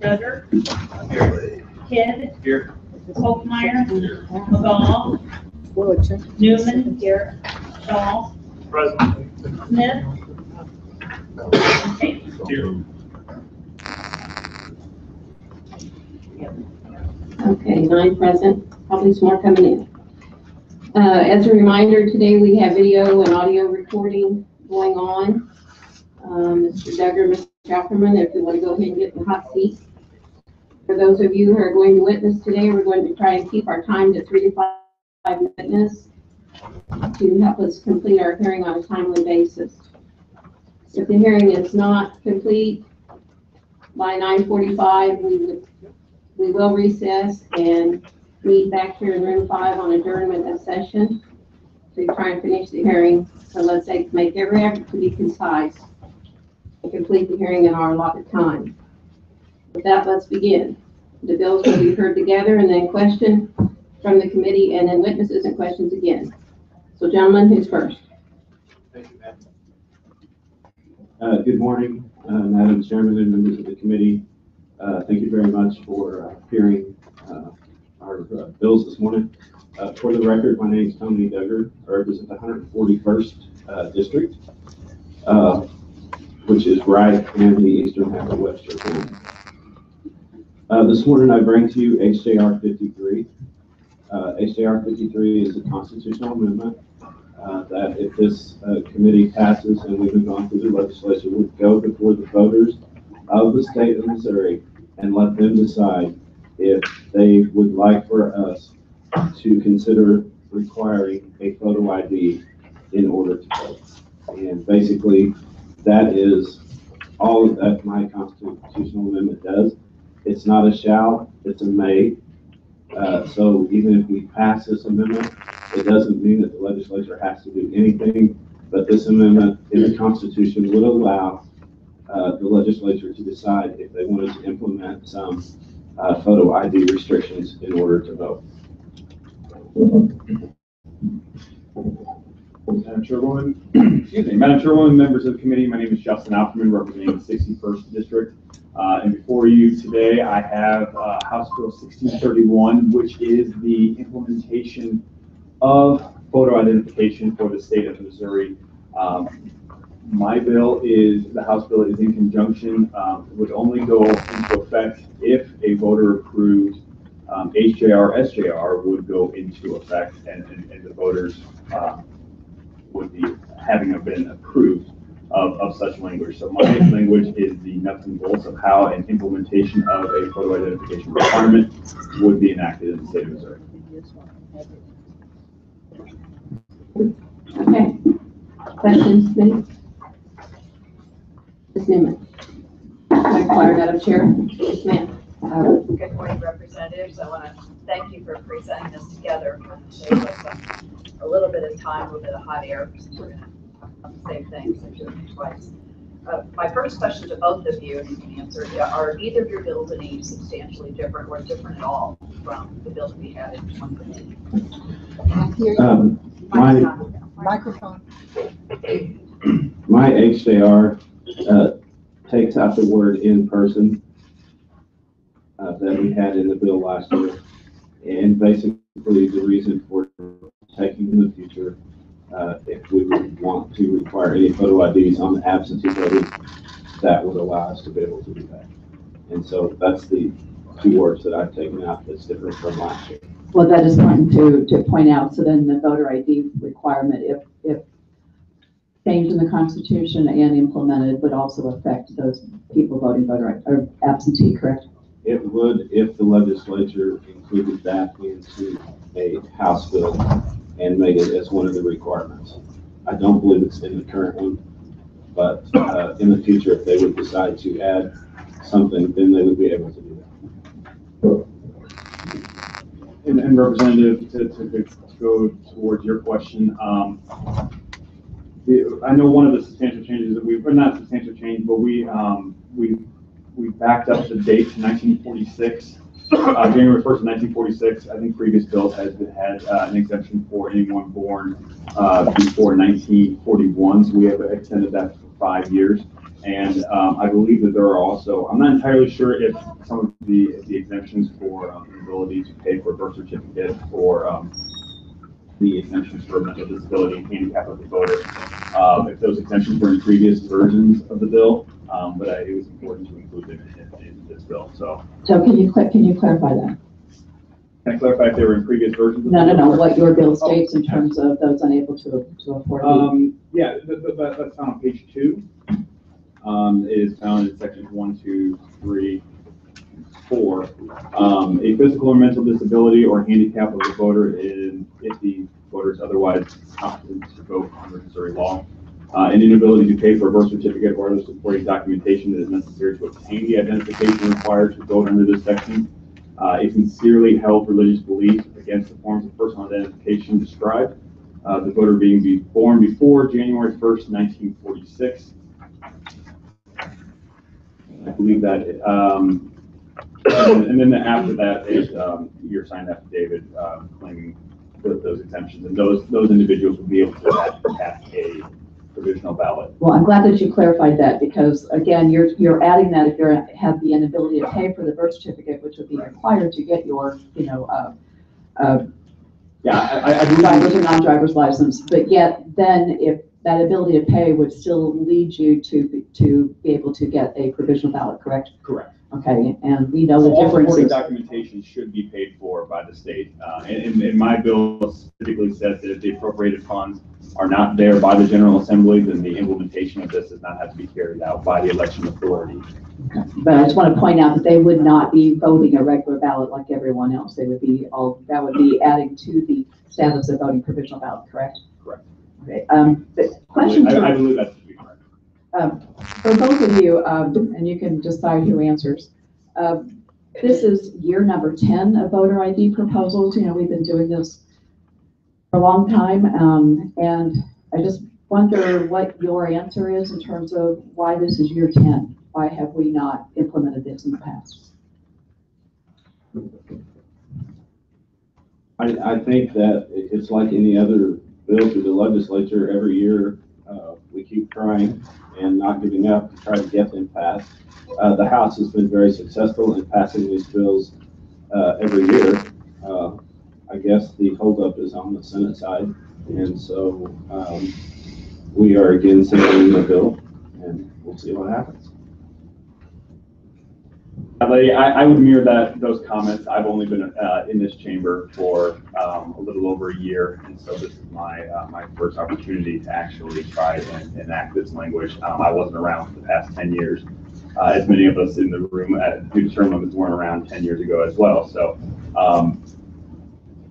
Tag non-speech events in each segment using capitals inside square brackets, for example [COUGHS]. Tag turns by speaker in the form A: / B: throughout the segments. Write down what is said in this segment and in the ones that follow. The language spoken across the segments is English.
A: Duggar, Kidd,
B: Here.
A: Holtmeyer, McGall, Newman, here, Shaw,
B: Present.
A: Smith.
B: Here.
C: Okay, nine present, probably some more coming in. Uh, as a reminder, today we have video and audio recording going on. Um, Mr. Dugger, Mr. Alferman, if you want to go ahead and get the hot seat. For those of you who are going to witness today, we're going to try and keep our time to three to five minutes to help us complete our hearing on a timely basis. If the hearing is not complete by nine forty-five, we would we will recess and meet back here in room five on adjournment of session to try and finish the hearing. So let's say, make every effort to be concise and complete the hearing in our allotted time. With that, let's begin. The bills will be heard together and then questioned from the committee and then witnesses and questions again. So gentlemen, who's first?
B: Thank you, Matt.
D: Uh, Good morning, uh, Madam Chairman and members of the committee. Uh, Thank you very much for uh, hearing uh, our uh, bills this morning. Uh, For the record, my name is Tony Dugger. I represent the 141st uh, District, uh, which is right in the eastern half of Webster County. Uh, This morning, I bring to you HJR 53. Uh, HJR 53 is a constitutional amendment uh, that if this uh, committee passes and we move on through the legislature, would go before the voters of the state of Missouri and let them decide if they would like for us to consider requiring a photo ID in order to vote. And basically, that is all that my constitutional amendment does. It's not a shall, it's a may. Uh, So even if we pass this amendment, it doesn't mean that the legislature has to do anything, but this amendment in the Constitution would allow uh, the legislature to decide if they wanted to implement some uh, photo ID restrictions in order to vote.
E: Madam Chairwoman, excuse me, Madam Chairwoman, members of the committee, my name is Justin Alferman, representing the sixty-first district. Uh, and before you today, I have, uh, House Bill sixteen thirty-one, which is the implementation of photo identification for the state of Missouri. Um, my bill is, the House bill is in conjunction, um, would only go into effect if a voter approved um, HJR, SJR would go into effect and, and, and the voters, uh, would be having been approved of, of such language. So my language is the nuts and bolts of how an implementation of a photo identification requirement would be enacted in the state of Missouri.
C: Okay. Questions, please? Ms. Newman? My choir, Madam Chair? Yes, ma'am.
F: Uh, Good morning, representatives. I want to thank you for presenting this together. Save us a- a little bit of time, a little bit of hot air, because we're going to have the same things and do it twice. Uh, My first question to both of you, and you can answer, are either of your bills any substantially different or different at all from the bills we had in 2020?
D: Um, My,
F: Microphone.
D: my HJR uh, takes out the word in person uh, that we had in the bill last year. And basically, the reason for taking in the future, uh, if we would want to require any photo IDs on the absentee voters, that would allow us to be able to do that. And so that's the two words that I've taken out that's different from last year.
G: Well, that is important to, to point out, so then the voter ID requirement, if, if changed in the Constitution and implemented, would also affect those people voting voter, or absentee, correct?
D: It would if the legislature included that into a House bill and made it as one of the requirements. I don't believe it's in the current one, but uh, in the future, if they would decide to add something, then they would be able to do that.
E: And, and Representative, to, to go towards your question, um, the, I know one of the substantial changes that we, or not substantial change, but we, um, we, we backed up the date to nineteen forty-six, uh, January first, nineteen forty-six. I think previous bills had, had, uh, an exemption for anyone born, uh, before nineteen forty-one, so we have extended that for five years. And um, I believe that there are also, I'm not entirely sure if some of the, the exemptions for um, the ability to pay for a birth certificate or um, the exemptions for mental disability and handicap of the voter, um, if those exemptions were in previous versions of the bill, um, but I- it was important to include them in, this bill. So
G: So can you, cla- can you clarify that?
E: can I clarify if they were in previous versions? of the
G: No, no,
E: bill?
G: no, what your bill states in terms of those unable to, to afford
E: Um, yeah, that- that- that's found on page two. Um, it is found in sections one, two, three, four. Um, a physical or mental disability or handicap of the voter in, if the voter is otherwise competent to vote under Missouri law. Uh, an inability to pay for a birth certificate or other supporting documentation that is necessary to obtain the identification required to vote under this section. Uh, a sincerely held religious belief against the forms of personal identification described uh, the voter being be born before January first, nineteen forty-six. I believe that, um, and then after that is, um, your signed affidavit, um, claiming those exemptions, and those, those individuals will be able to have a provisional ballot.
G: well, I'm glad that you clarified that because again, you're, you're adding that if you're, have the inability to pay for the birth certificate, which would be required to get your, you know, uh, uh,
E: Yeah, I, I- I
G: driver's or non-driver's license, but yet then if that ability to pay would still lead you to, to be able to get a provisional ballot, correct?
E: Correct.
G: Okay, and we know the
E: All supporting
G: differences.
E: documentation should be paid for by the state. Uh, and, and- and my bill specifically says that if the appropriated funds are not there by the General Assembly, then the implementation of this does not have to be carried out by the election authority.
G: But I just want to point out that they would not be voting a regular ballot like everyone else. They would be all, that would be adding to the status of voting provisional ballot, correct?
E: Correct.
G: Okay, um, the question
E: I, I believe that correct.
G: Um, for both of you, um, and you can decide who answers. Um, this is year number ten of voter ID proposals. You know, we've been doing this for a long time. Um, and I just wonder what your answer is in terms of why this is year ten. Why have we not implemented this in the past?
D: I, I think that it's like any other bill through the legislature, every year, uh, we keep trying and not giving up to try to get them passed. Uh, the House has been very successful in passing these bills, uh, every year. Uh, I guess the holdup is on the Senate side, and so, um, we are again sending the bill, and we'll see what happens.
E: I, I would mirror that, those comments. I've only been, uh, in this chamber for, um, a little over a year. And so this is my, uh, my first opportunity to actually try and enact this language. Um, I wasn't around for the past ten years. Uh, as many of us in the room at, due to term limits weren't around ten years ago as well. So, um,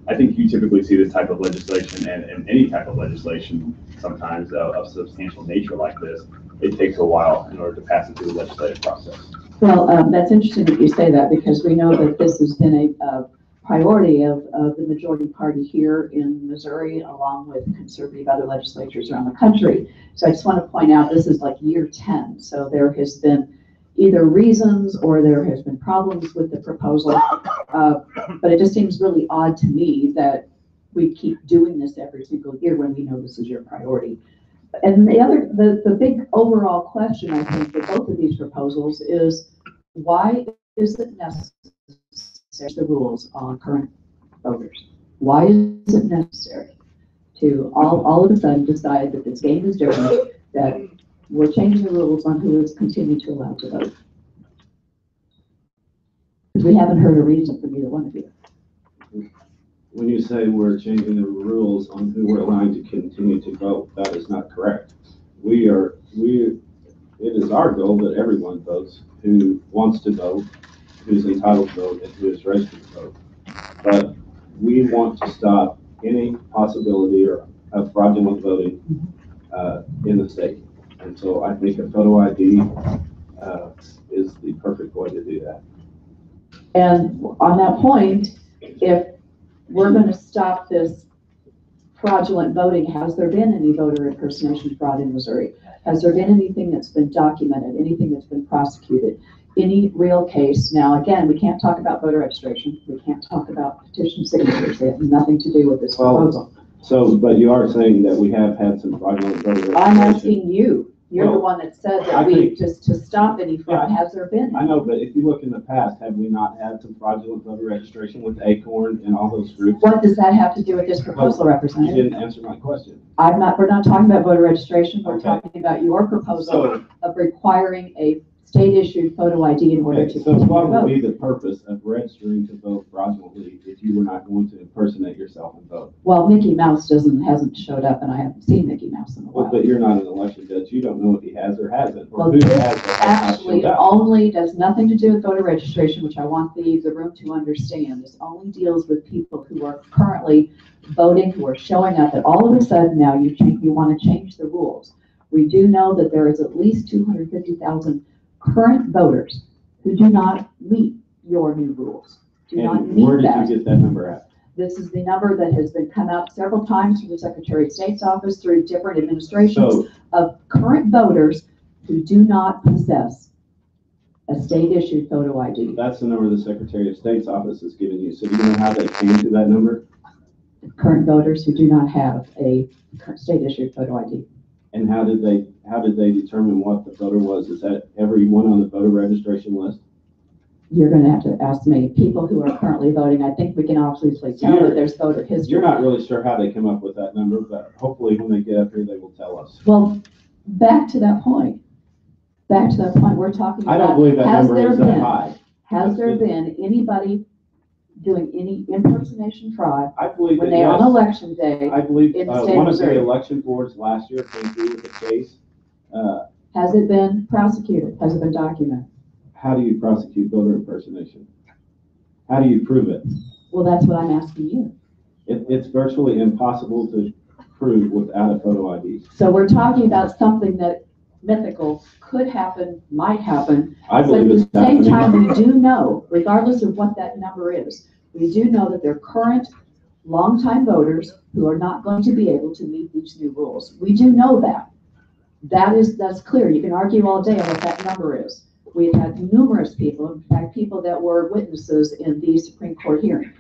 E: I think you typically see this type of legislation and, and any type of legislation sometimes of substantial nature like this. It takes a while in order to pass it through the legislative process.
G: Well, um, that's interesting that you say that because we know that this has been a, uh priority of, of the majority party here in Missouri, along with conservative other legislatures around the country. So I just want to point out, this is like year ten, so there has been either reasons or there has been problems with the proposal. Uh, but it just seems really odd to me that we keep doing this every single year when we know this is your priority. And the other, the, the big overall question, I think, for both of these proposals is why is it necessary, the rules on current voters? Why is it necessary to all, all of a sudden decide that this game is different, that we're changing the rules on who is continued to allow to vote? Because we haven't heard a reason from either one of you.
D: When you say we're changing the rules on who we're allowing to continue to vote, that is not correct. We are, we, it is our goal that everyone votes who wants to vote, who's entitled to vote, and who is registered to vote. But we want to stop any possibility or of fraudulent voting, uh, in the state. And so I think a photo ID, uh, is the perfect way to do that.
G: And on that point, if we're gonna stop this fraudulent voting, has there been any voter impersonation fraud in Missouri? Has there been anything that's been documented, anything that's been prosecuted? Any real case? Now, again, we can't talk about voter registration, we can't talk about petition signatures, they have nothing to do with this
D: Well,
G: proposal.
D: So, but you are saying that we have had some fraudulent voter
G: I'm
D: registration.
G: asking you, You're the
D: Well,
G: one that said
D: I
G: that we,
D: think-
G: just to stop any fraud, has there been?
D: I know, but if you look in the past, have we not had some fraudulent voter registration with Acorn and all those groups?
G: What does that have to do with this proposal,
D: You
G: Representative?
D: didn't answer my question.
G: I'm not, we're not talking about voter registration, we're
D: Okay.
G: talking about your proposal
D: So,
G: of requiring a state-issued photo ID in order
D: okay,
G: to
D: so
G: continue
D: what would
G: vote.
D: be the purpose of registering to vote fraudulently if you were not going to impersonate yourself and vote?
G: Well, Mickey Mouse doesn't, hasn't showed up, and I haven't seen Mickey Mouse in a
D: Well,
G: while.
D: but you're not an election judge. You don't know if he has or hasn't, or
G: Well,
D: who
G: this
D: has or has not
G: Actually,
D: showed up.
G: only does nothing to do with voter registration, which I want the, the room to understand. This only deals with people who are currently voting, who are showing up, and all of a sudden now you change, you want to change the rules. We do know that there is at least two hundred fifty thousand current voters who do not meet your new rules, do not
D: And where
G: meet
D: did
G: that.
D: you get that number at?
G: This is the number that has been come up several times through the Secretary of State's office, through different administrations
D: So,
G: of current voters who do not possess a state-issued photo ID.
D: that's the number the Secretary of State's office has given you. So do you know how they came to that number?
G: Current voters who do not have a state-issued photo ID.
D: And how did they, how did they determine what the voter was? Is that everyone on the voter registration list?
G: You're gonna have to ask me, people who are currently voting, I think we can obviously tell you that there's voter history.
D: You're not really sure how they came up with that number, but hopefully when they get up here, they will tell us.
G: Well, back to that point, back to that point, we're talking
D: I don't
G: about,
D: believe that
G: has
D: number
G: there
D: is that
G: been,
D: high.
G: has there been anybody doing any impersonation fraud
D: I believe
G: when
D: that,
G: they are on
D: yes.
G: election day?
D: I believe,
G: in the
D: uh,
G: state of
D: one of
G: Missouri.
D: the election boards last year came through with a case. Uh,
G: Has it been prosecuted? Has it been documented?
D: how do you prosecute voter impersonation? How do you prove it?
G: Well, that's what I'm asking you.
D: It, it's virtually impossible to prove without a photo ID.
G: So we're talking about something that mythical could happen, might happen.
D: I
G: But
D: believe it's
G: at the same time, we do know, regardless of what that number is, we do know that they're current, longtime voters who are not going to be able to meet these new rules. We do know that. That is, that's clear. You can argue all day what that number is. We've had numerous people, in fact, people that were witnesses in the Supreme Court hearing.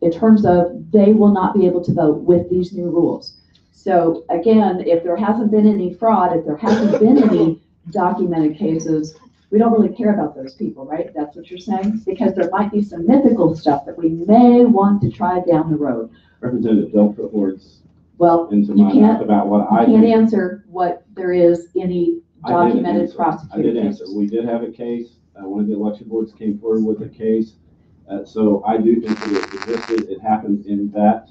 G: In terms of, they will not be able to vote with these new rules. So again, if there hasn't been any fraud, if there hasn't been any documented cases, we don't really care about those people, right? That's what you're saying? Because there might be some mythical stuff that we may want to try down the road.
D: Representative, don't put words
G: Well,
D: into
G: You
D: my
G: can't-
D: mouth about what I
G: you can't
D: think.
G: answer what there is any
D: I did
G: documented
D: answer. I
G: prosecuted
D: did answer.
G: cases.
D: We did have a case. Uh, one of the election boards came forward with a case. Uh, so I do think that it existed. It happened in that,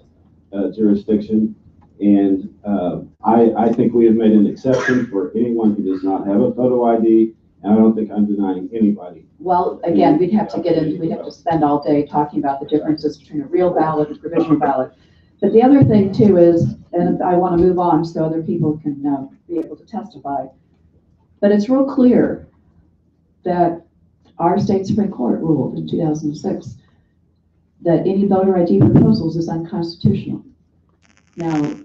D: uh, jurisdiction. And, uh, I, I think we have made an exception for anyone who does not have a photo ID. And I don't think I'm denying anybody.
G: Well, again, we'd have to get into, we'd have to spend all day talking about the differences between a real ballot and a provisional ballot. But the other thing too is, and I want to move on so other people can uh, be able to testify. But it's real clear that our state Supreme Court ruled in 2006 that any voter ID proposals is unconstitutional. Now,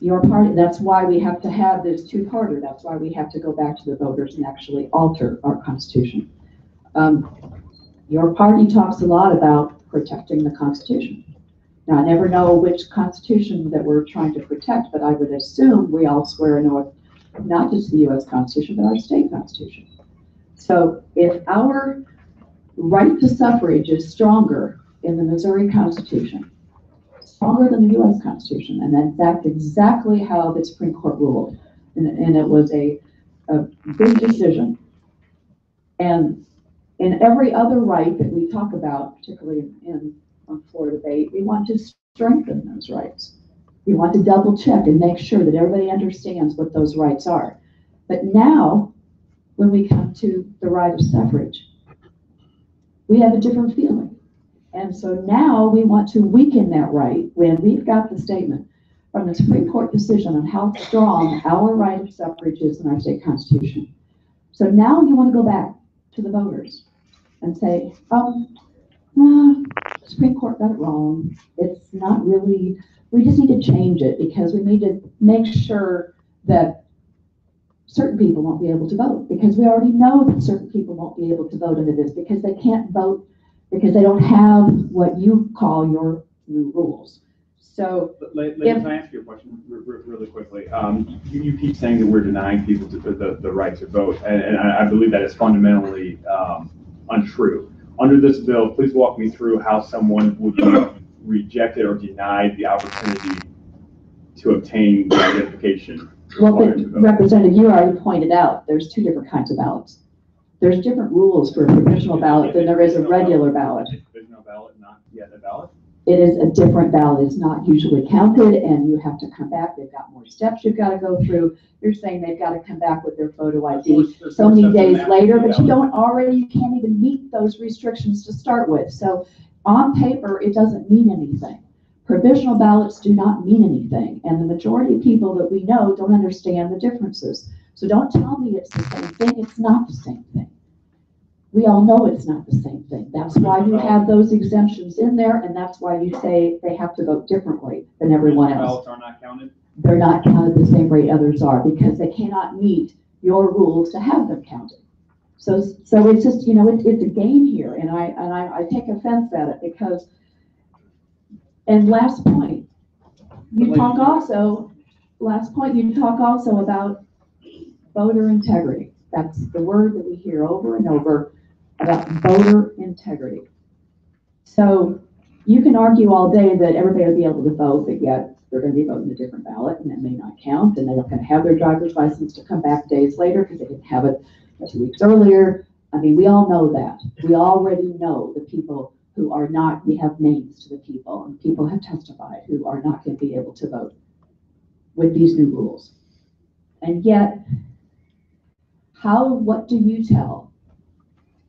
G: your party, that's why we have to have this two-parter. That's why we have to go back to the voters and actually alter our constitution. Um, Your party talks a lot about protecting the Constitution. Now, I never know which Constitution that we're trying to protect, but I would assume we all swear an oath, not just the US Constitution, but our state Constitution. So if our right to suffrage is stronger in the Missouri Constitution, stronger than the US Constitution, and then that's exactly how the Supreme Court ruled. And, and it was a, a big decision. And in every other right that we talk about, particularly in, on floor debate, we want to strengthen those rights. We want to double check and make sure that everybody understands what those rights are. But now, when we come to the right of suffrage, we have a different feeling. And so now we want to weaken that right when we've got the statement from the Supreme Court decision on how strong our right of suffrage is in our state constitution. So now you want to go back to the voters and say, um, no, Supreme Court got it wrong. It's not really, we just need to change it because we need to make sure that certain people won't be able to vote because we already know that certain people won't be able to vote into this because they can't vote because they don't have what you call your new rules. So, If-
E: can I ask you a question re- re- really quickly? Um, you, you keep saying that we're denying people to, the, the right to vote, and, and I I believe that is fundamentally, um, untrue. Under this bill, please walk me through how someone would be rejected or denied the opportunity to obtain the identification
G: well,
E: required
G: but
E: to vote.
G: Representative, you already pointed out, there's two different kinds of ballots. There's different rules for a provisional ballot than there is a regular ballot.
E: No ballot, not yet a ballot?
G: It is a different ballot. It's not usually counted and you have to come back. They've got more steps you've got to go through. You're saying they've got to come back with their photo ID
E: There's
G: so
E: more
G: many
E: steps than
G: days
E: that.
G: later, but you
E: Yeah.
G: don't already, you can't even meet those restrictions to start with. So on paper, it doesn't mean anything. Provisional ballots do not mean anything, and the majority of people that we know don't understand the differences. So don't tell me it's the same thing. It's not the same thing. We all know it's not the same thing. That's why you have those exemptions in there, and that's why you say they have to vote differently than everyone else
E: Ballots are not counted?
G: they're not counted the same rate others are because they cannot meet your rules to have them counted. So, so it's just, you know, it, it's a game here and I, and I, I take offense at it because, and last point, you talk also, last point, you talk also about voter integrity. That's the word that we hear over and over about voter integrity. So you can argue all day that everybody will be able to vote, but yet they're gonna be voting a different ballot and it may not count and they're not gonna have their driver's license to come back days later because they didn't have it two weeks earlier. I mean, we all know that. We already know the people who are not, we have names to the people and people have testified who are not gonna be able to vote with these new rules. And yet, how, what do you tell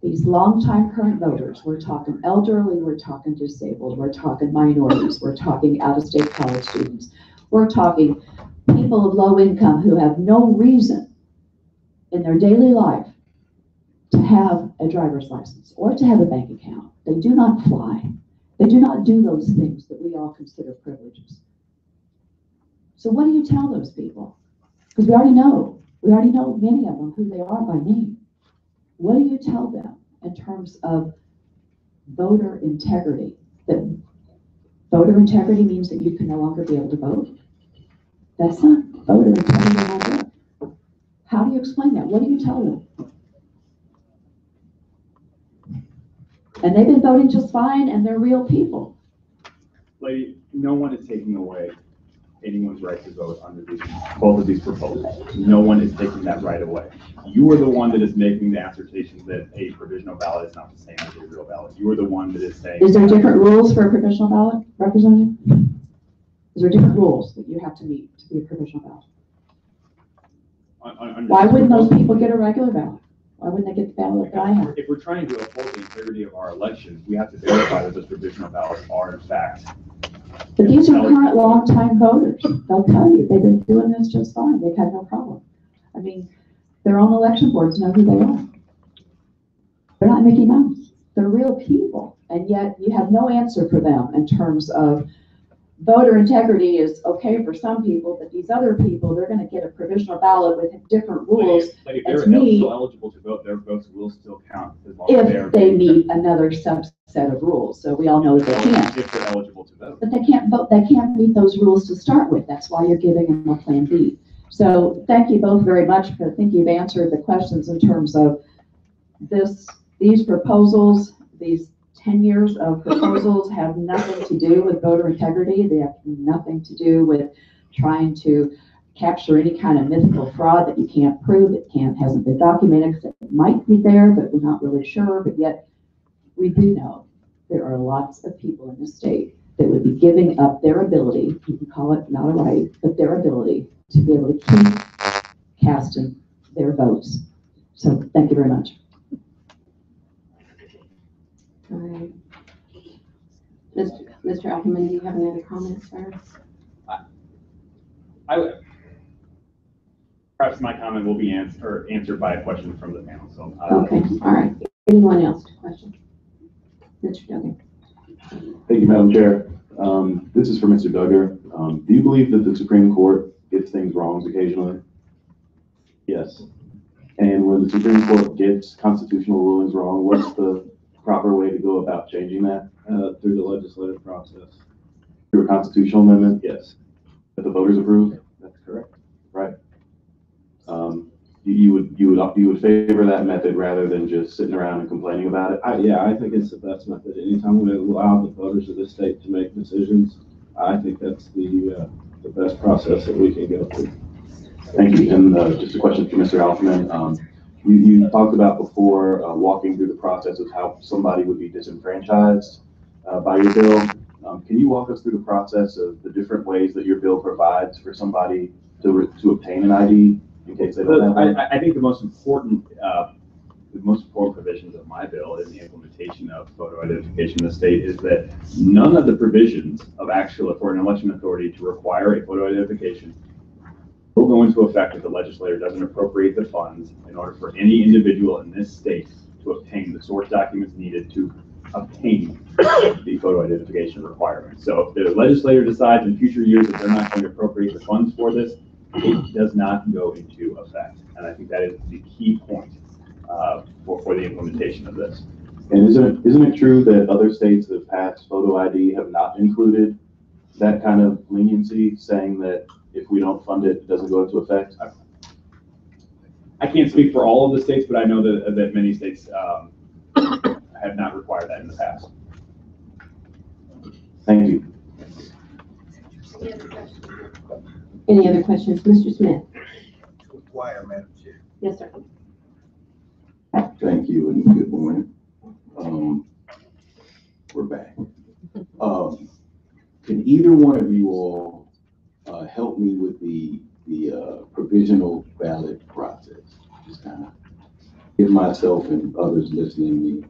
G: these longtime current voters, we're talking elderly, we're talking disabled, we're talking minorities, we're talking out-of-state college students, we're talking people of low income who have no reason in their daily life to have a driver's license or to have a bank account. They do not fly. They do not do those things that we all consider privileges. So what do you tell those people? Because we already know, we already know many of them who they are by name. What do you tell them in terms of voter integrity? That voter integrity means that you can no longer be able to vote? That's not voter integrity in. How do you explain that? What do you tell them? And they've been voting just fine and they're real people.
E: Lady, no one is taking away anyone's right to vote under these, both of these proposals. No one is taking that right away. You are the one that is making the assertion that a provisional ballot is not the same as a real ballot. You are the one that is saying.
G: Is there different rules for a provisional ballot, Representative? Is there different rules that you have to meet to be a provisional ballot?
E: On- on- under
G: Why wouldn't those people get a regular ballot? Why wouldn't they get the ballot that I have?
E: If we're trying to uphold the integrity of our elections, we have to verify that those provisional ballots are in fact.
G: But these are current longtime voters. They'll tell you, they've been doing this just fine. They've had no problem. I mean, their own election boards know who they are. They're not Mickey Mouse. They're real people. And yet you have no answer for them in terms of voter integrity is okay for some people, but these other people, they're gonna get a provisional ballot with different rules
E: Lady, if they're
G: me.
E: still eligible to vote, their votes will still count as long as they
G: if they meet another subset of rules. So we all know that they can't.
E: If they're eligible to vote.
G: But they can't vote, they can't meet those rules to start with. That's why you're giving them a plan B. So thank you both very much. I think you've answered the questions in terms of this, these proposals, these ten years of proposals have nothing to do with voter integrity. They have nothing to do with trying to capture any kind of mythical fraud that you can't prove, it can't, hasn't been documented, 'cause it might be there, but we're not really sure, but yet we do know there are lots of people in the state that would be giving up their ability, you can call it not a right, but their ability to be able to keep casting their votes. So thank you very much.
C: All right. Mr. Mr. Alferman, do you have any other comments, sir?
E: I would, perhaps my comment will be answered, or answered by a question from the panel, so. I-
C: Okay, all right. Anyone else to question? Mr. Duggan?
H: Thank you, Madam Chair. Um, This is for Mr. Dugger. Um, Do you believe that the Supreme Court gets things wrong occasionally?
D: Yes.
H: And when the Supreme Court gets constitutional rulings wrong, what's the proper way to go about changing that?
D: Uh, through the legislative process.
H: through a constitutional amendment
D: Yes,
H: that the voters approve,
D: that's correct. Right?
H: Um, you, you would, you would, you would favor that method rather than just sitting around and complaining about it?
D: I, yeah, I think it's the best method. Anytime we allow the voters of the state to make decisions, I think that's the, uh, the best process that we can go through.
H: Thank you. And, uh, just a question for Mr. Alferman. Um, you, you talked about before, uh, walking through the process of how somebody would be disenfranchised, uh, by your bill. Um, can you walk us through the process of the different ways that your bill provides for somebody to, re- to obtain an ID in case they don't have
E: I,
H: one?
E: I- I think the most important, uh, the most important provisions of my bill in the implementation of photo identification in the state is that none of the provisions of actual, for an election authority to require a photo identification will go into effect if the legislator doesn't appropriate the funds in order for any individual in this state to obtain the source documents needed to obtain the photo identification requirement. So if the legislator decides in future years that they're not going to appropriate the funds for this, it does not go into effect. And I think that is the key point uh, for, for the implementation of this.
H: And isn't it, isn't it true that other states that have passed photo ID have not included that kind of leniency, saying that if we don't fund it, it doesn't go into effect?
E: I can't speak for all of the states, but I know that, that many states um, [COUGHS] have not required that in the past.
H: Thank you.
C: Any other questions? Mr. Smith?
B: Inquire, Madam Chair.
C: Yes, sir.
I: Thank you and good morning. Um, we're back. Um, can either one of you all, uh, help me with the, the, uh, provisional ballot process? Just kind of give myself and others listening the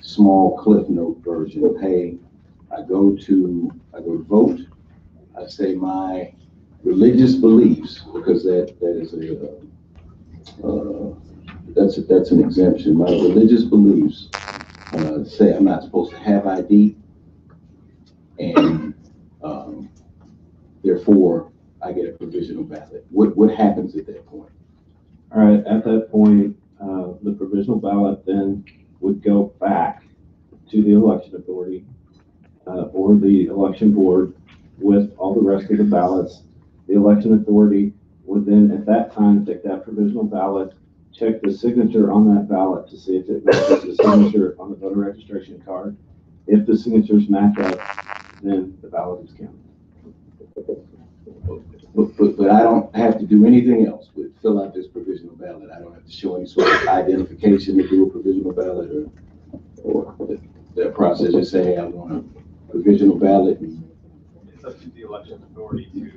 I: small cliff note version of, hey, I go to, I go vote. I say my religious beliefs, because that, that is a, uh, that's, that's an exemption. My religious beliefs, uh, say I'm not supposed to have ID. And, um, therefore, I get a provisional ballot. What, what happens at that point?
D: All right, at that point, uh, the provisional ballot then would go back to the election authority, uh, or the election board with all the rest of the ballots. The election authority would then, at that time, take that provisional ballot, check the signature on that ballot to see if it matches the signature on the voter registration card. If the signatures match up, then the ballot is counted.
I: But, but, but I don't have to do anything else but fill out this provisional ballot. I don't have to show any sort of identification to do a provisional ballot or, or the- that process, just say, I want a provisional ballot and
E: It's up to the election authority to.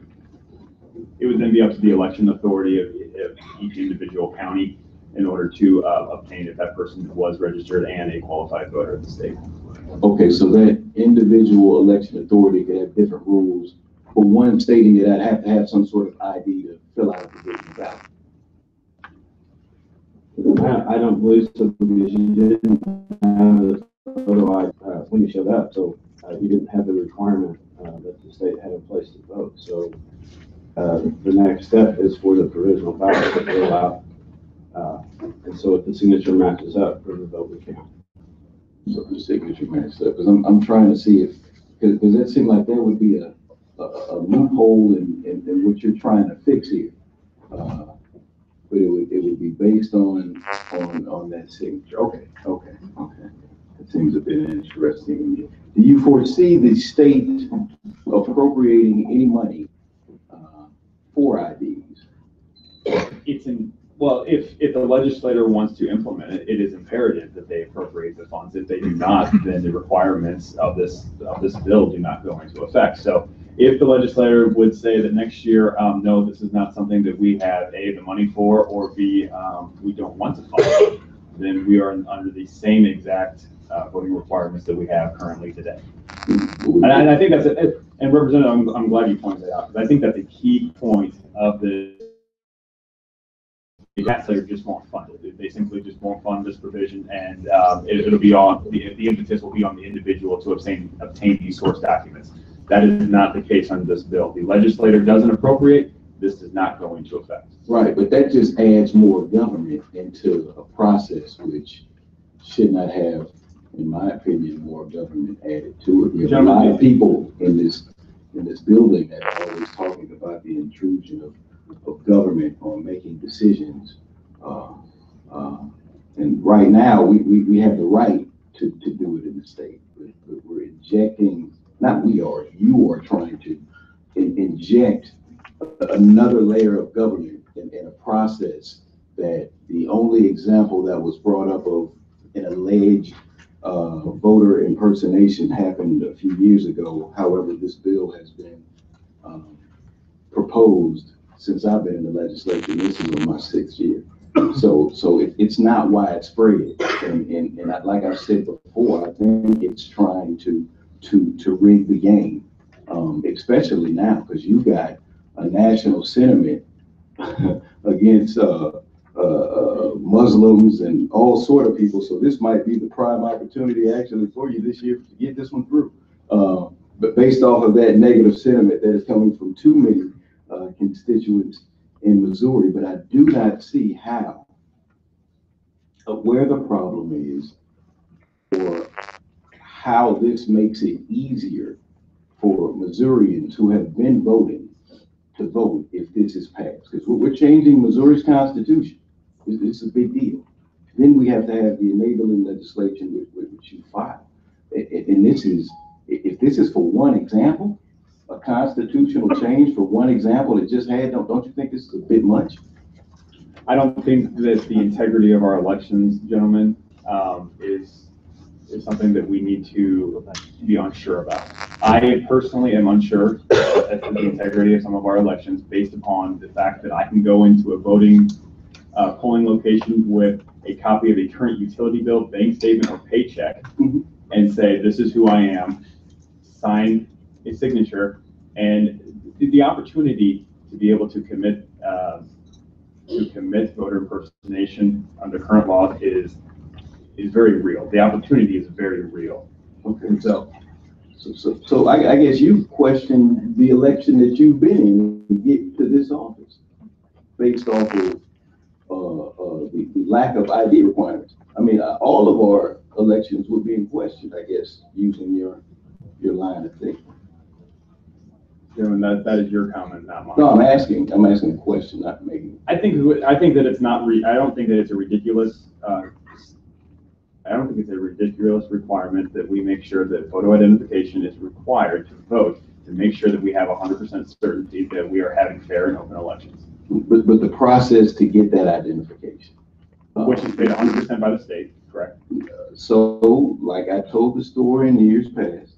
E: It would then be up to the election authority of, of each individual county in order to uh, obtain if that person was registered and a qualified voter of the state.
I: Okay, so that individual election authority could have different rules, for one stating that I'd have to have some sort of ID to fill out a provisional ballot.
D: I, I don't believe so because you didn't have the photo ID, uh, when you showed up, so, uh, you didn't have the requirement, uh, that the state had in place to vote, so, uh, the next step is for the provisional ballot to fill out. Uh, and so if the signature matches up, then the vote will count.
I: So the signature matches up, because I'm, I'm trying to see if, because it seemed like there would be a, a, loophole in, in, in what you're trying to fix here. Uh, But it would, it would be based on, on, on that signature. Okay, okay, okay. That seems a bit interesting. Do you foresee the state appropriating any money, uh, for IDs?
E: It's in, well, if, if the legislator wants to implement it, it is imperative that they appropriate the funds. If they do not, then the requirements of this, of this bill do not go into effect. So if the legislator would say that next year, um, no, this is not something that we have, A, the money for, or B, um, we don't want to fund, then we are under the same exact, uh, voting requirements that we have currently today. And I, and I think that's, it. and Representative, I'm, I'm glad you pointed that out, because I think that the key point of the the legislature just won't fund it. They simply just won't fund this provision, and, um, it, it'll be on, the, the impetus will be on the individual to obtain, obtain these source documents. That is not the case under this bill. The legislator doesn't appropriate, this does not go into effect.
I: Right, but that just adds more government into a process which should not have, in my opinion, more government added to it. We have a lot of people in this in this building that are always talking about the intrusion of, of government on making decisions. Uh, uh, And right now, we, we, we have the right to, to do it in the state. But but we're injecting, not we are, you are trying to in- inject another layer of government in, in a process that the only example that was brought up of an alleged uh, voter impersonation happened a few years ago. However, this bill has been um, proposed since I've been in the legislature. This is my sixth year. So, so it, it's not widespread. And, and, and I- like I said before, I think it's trying to, to, to rig the game. Um, especially now, because you got a national sentiment [LAUGHS] against, uh, uh, uh, Muslims and all sort of people. So this might be the prime opportunity actually for you this year to get this one through. Uh, but based off of that negative sentiment that is coming from too many, uh, constituents in Missouri, but I do not see how, uh, where the problem is, or how this makes it easier for Missourians who have been voting to vote if this is passed. Because we're changing Missouri's constitution. It's, a big deal. Then we have to have the enabling legislation which, which which you file. And this is, if this is for one example, a constitutional change for one example it just had, don't, don't you think this is a bit much?
E: I don't think that the integrity of our elections, gentlemen, um, is, is something that we need to be unsure about. I personally am unsure as to the integrity of some of our elections based upon the fact that I can go into a voting, uh, polling location with a copy of a current utility bill, bank statement, or paycheck
I: Mhm.
E: and say, this is who I am, sign a signature, and the, the opportunity to be able to commit, uh, to commit voter impersonation under current laws is, is very real. The opportunity is very real.
I: Okay,
E: And so,
I: so, so, so I, I guess you question the election that you've been in to get to this office based off of, uh, uh, the, the lack of ID requirements. I mean, uh, all of our elections would be in question, I guess, using your, your line of thinking.
E: gentlemen, that, that is your comment, not mine.
I: No, I'm asking, I'm asking a question, not making.
E: I think, I think that it's not re, I don't think that it's a ridiculous, uh, I don't think it's a ridiculous requirement that we make sure that photo identification is required to vote, to make sure that we have hundred percent certainty that we are having fair and open elections,
I: But, but the process to get that identification.
E: which is paid hundred percent by the state, correct?
I: So, like I told the story in years past,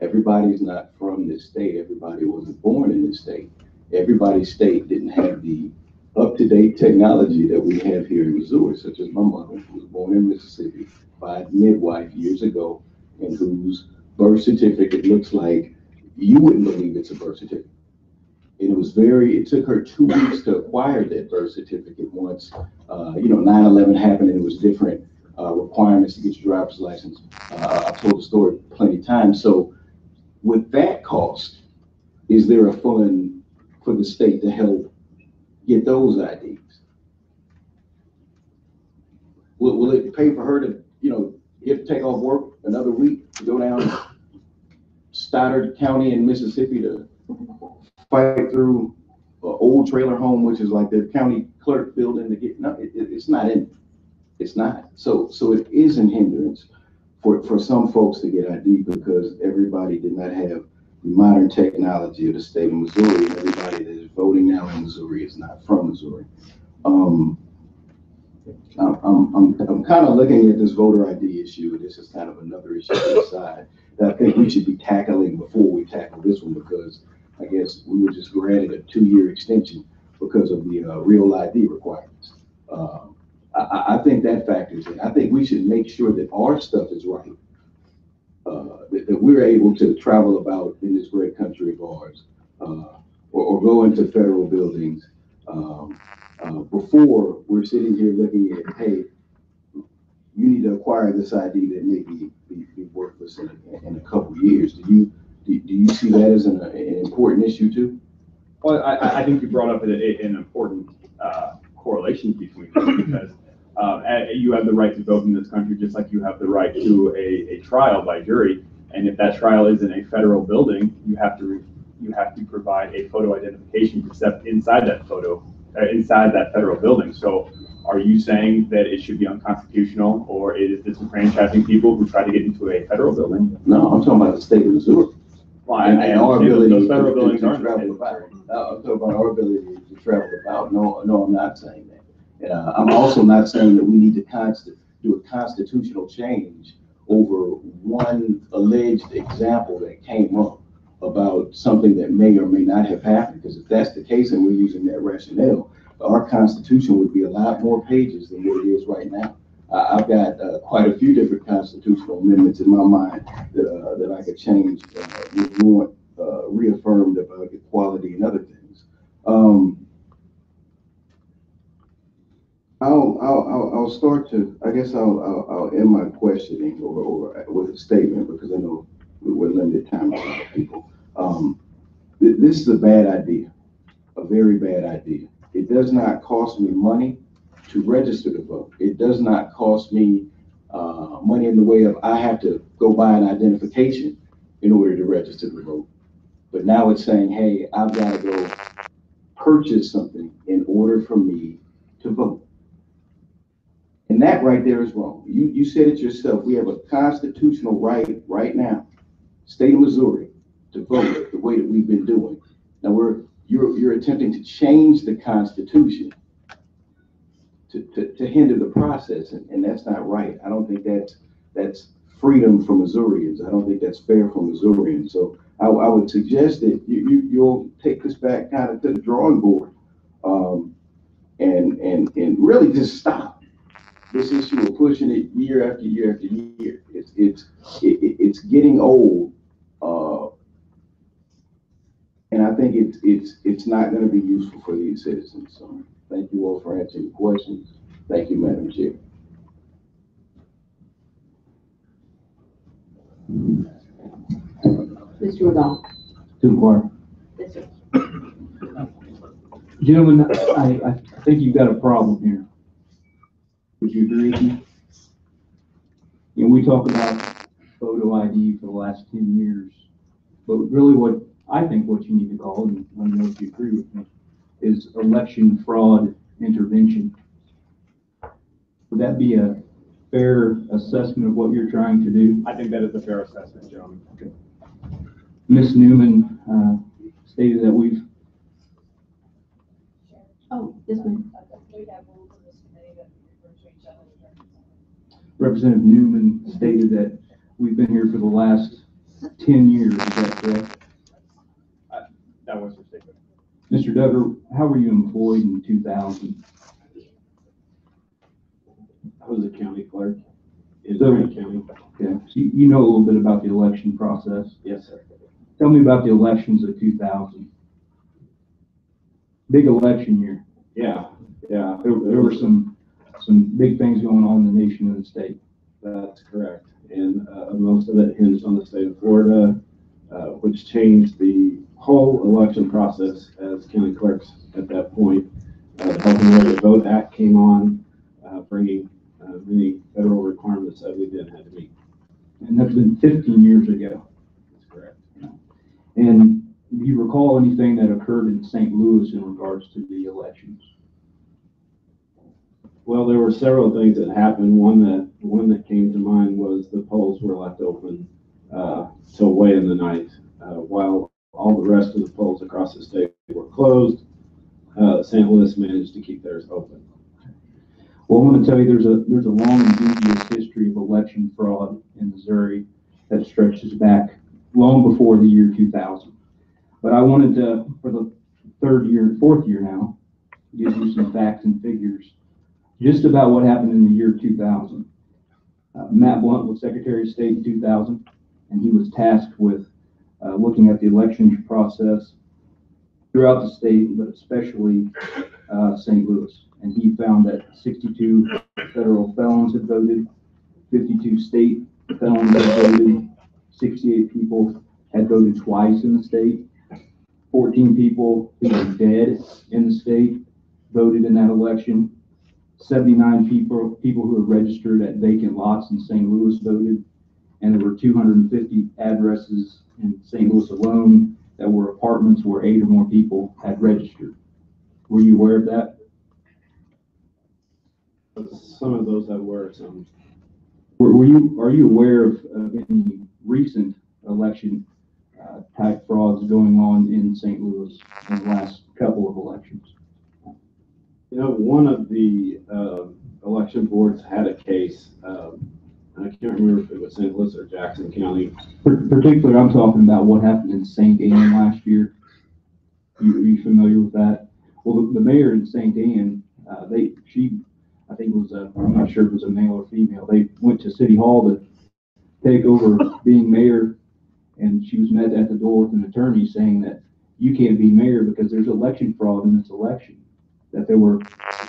I: everybody's not from this state. Everybody wasn't born in this state. Everybody's state didn't have the up-to-date technology that we have here in Missouri, such as my mother, who was born in Mississippi by midwife years ago, and whose birth certificate looks like, you wouldn't believe it's a birth certificate. And it was very, it took her two weeks to acquire that birth certificate once, uh, you know, 9/11 happened and it was different uh, requirements to get your driver's license. Uh, I've told the story plenty of times. So with that cost, is there a fund for the state to help get those IDs? Will, will it pay for her to, you know, get, take off work another week to go down Stoddard County in Mississippi to fight through an old trailer home, which is like the county clerk building to get, no, it, it- it's not in, it's not. So, so it is an hindrance for, for some folks to get ID because everybody did not have modern technology of the state of Missouri. Everybody that is voting now in Missouri is not from Missouri. Um, I'm, I'm, I'm, kind of looking at this voter ID issue. This is kind of another issue the that I think we should be tackling before we tackle this one because I guess we were just granted a two-year extension because of the, uh, real ID requirements. I, I, I think that factors in. I think we should make sure that our stuff is right. Uh, that, that we're able to travel about in this great country of ours, uh, or, or go into federal buildings, um, uh, before we're sitting here looking at, hey, you need to acquire this ID that may be, be, be worthless in a, in a couple years. Do you, do, do you see that as an, an important issue too?
E: Well, I, I- think you brought up a- a- an important uh, correlation between because uh, you have the right to vote in this country just like you have the right to a, a trial by jury. And if that trial is in a federal building, you have to re- you have to provide a photo identification to step inside that photo, uh, inside that federal building. So are you saying that it should be unconstitutional or it is disenfranchising people who try to get into a federal building?
I: No, I'm talking about the state of Missouri.
E: Well,
I: And
E: I
I: and our ability
E: those
I: to
E: federal
I: to-
E: buildings
I: to
E: aren't.
I: travel about. Uh, I'm talking about our ability to travel about. No, no, I'm not saying that. Uh, I'm also not saying that we need to const, do a constitutional change over one alleged example that came up about something that may or may not have happened, because if that's the case and we're using that rationale, our constitution would be a lot more pages than what it is right now. I, I've got, uh, quite a few different constitutional amendments in my mind that, uh, that I could change, uh, more, uh, reaffirmed about equality and other things. Um, I'll, I'll, I'll, start to, I guess I'll, I'll, I'll end my questioning or, or with a statement because I know we- we're limited time on other people. Um, th- this is a bad idea, a very bad idea. It does not cost me money to register to vote. It does not cost me, uh, money in the way of I have to go buy an identification in order to register to vote. But now it's saying, hey, I've got to go purchase something in order for me to vote. And that right there is wrong. You, you said it yourself. We have a constitutional right right now, state of Missouri, to vote the way that we've been doing. Now we're, you're, you're attempting to change the constitution to, to, to hinder the process, and, and that's not right. I don't think that's, that's freedom for Missourians. I don't think that's fair for Missourians. So I, I would suggest that you, you, you'll take this back kind of to the drawing board. Um, and, and, and really just stop this issue of pushing it year after year after year. It's, it's, it, it- it's getting old. Uh, and I think it's, it's, it's not gonna be useful for these citizens. So thank you all for answering the questions. Thank you, Madam Chair.
C: Mr. McGaugh?
J: to inquire.
C: Yes, sir.
J: Gentlemen, I, I think you've got a problem here. Would you agree with me? And we talk about photo ID for the last ten years, but really what, I think what you need to call, and let me know if you agree with me, is election fraud intervention. Would that be a fair assessment of what you're trying to do?
E: I think that is a fair assessment, gentlemen.
J: Ms. Newman, uh, stated that we've
C: Oh, this one.
J: Representative Newman stated that we've been here for the last ten years, is that correct?
E: That was your statement.
J: Mr. Dugger, how were you employed in two thousand?
D: I was a county clerk in
J: So-
D: Grant County.
J: Okay, so you, you know a little bit about the election process.
D: Yes, sir.
J: Tell me about the elections of two thousand. Big election year.
D: Yeah, yeah,
J: There, there were some, some big things going on in the nation and the state.
D: that's correct. And, uh, most of it hinged on the state of Florida, uh, which changed the whole election process as county clerks at that point. Uh, the and Ready to Vote Act came on, uh, bringing, uh, many federal requirements that we then had to meet.
J: And that's been fifteen years ago.
D: That's correct.
J: And do you recall anything that occurred in St. Louis in regards to the elections?
D: Well, there were several things that happened. One that, one that came to mind was the polls were left open, uh, till way in the night, uh, while all the rest of the polls across the state were closed. Uh, St. Louis managed to keep theirs open.
J: Well, I want to tell you, there's a, there's a long and dubious history of election fraud in Missouri that stretches back long before the year 2000. But I wanted to, for the third year, fourth year now, give you some facts and figures just about what happened in the year 2000. Uh, Matt Blunt was Secretary of State in 2000, and he was tasked with uh, looking at the elections process throughout the state, but especially uh, St. Louis. And he found that 62 federal felons had voted, 52 state felons had voted, 68 people had voted twice in the state, 14 people who were dead in the state voted in that election, 79 people, people who were registered at vacant lots in St. Louis voted, and there were 250 addresses in St. Louis alone that were apartments where eight or more people had registered. Were you aware of that?
D: Some of those I were, some,
J: Were, were you, are you aware of, of any recent election, uh, type frauds going on in St. Louis in the last couple of elections?
D: You know, one of the, uh, election boards had a case, um, and I can't remember if it was St. Louis or Jackson County.
J: Particularly, I'm talking about what happened in St. Anne last year. You, are you familiar with that? Well, the, the mayor in St. Anne, uh, they, she, I think was a, I'm not sure if it was a male or female, they went to City Hall to take over being mayor, and she was met at the door with an attorney saying that you can't be mayor because there's election fraud in this election. That there were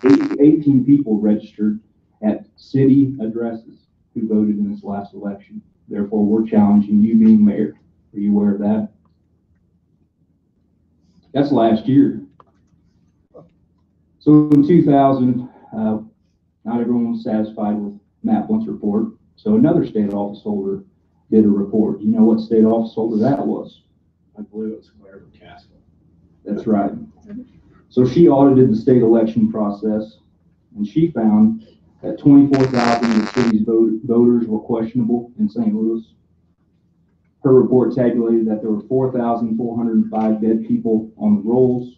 J: 18 people registered at city addresses who voted in this last election. Therefore, we're challenging you being mayor. Are you aware of that? That's last year. So in two thousand, uh, not everyone was satisfied with Matt Blunt's report. So another state office holder did a report. You know what state office holder that was?
D: I believe it was Claire McCaskill.
J: That's right. So she audited the state election process, and she found that twenty-four thousand of the city's vote- voters were questionable in St. Louis. Her report tabulated that there were four thousand four hundred and five dead people on the rolls.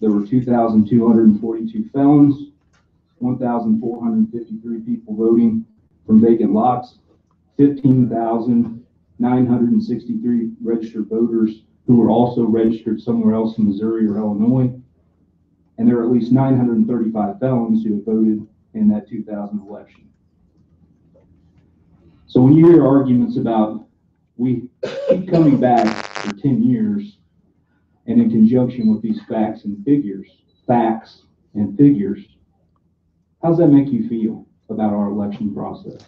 J: There were two thousand two hundred and forty-two felons, one thousand four hundred and fifty-three people voting from vacant lots, fifteen thousand nine hundred and sixty-three registered voters who were also registered somewhere else in Missouri or Illinois. And there are at least nine hundred and thirty-five felons who have voted in that two thousand election. So when you hear arguments about, we keep coming back for ten years, and in conjunction with these facts and figures, facts and figures, how does that make you feel about our election process?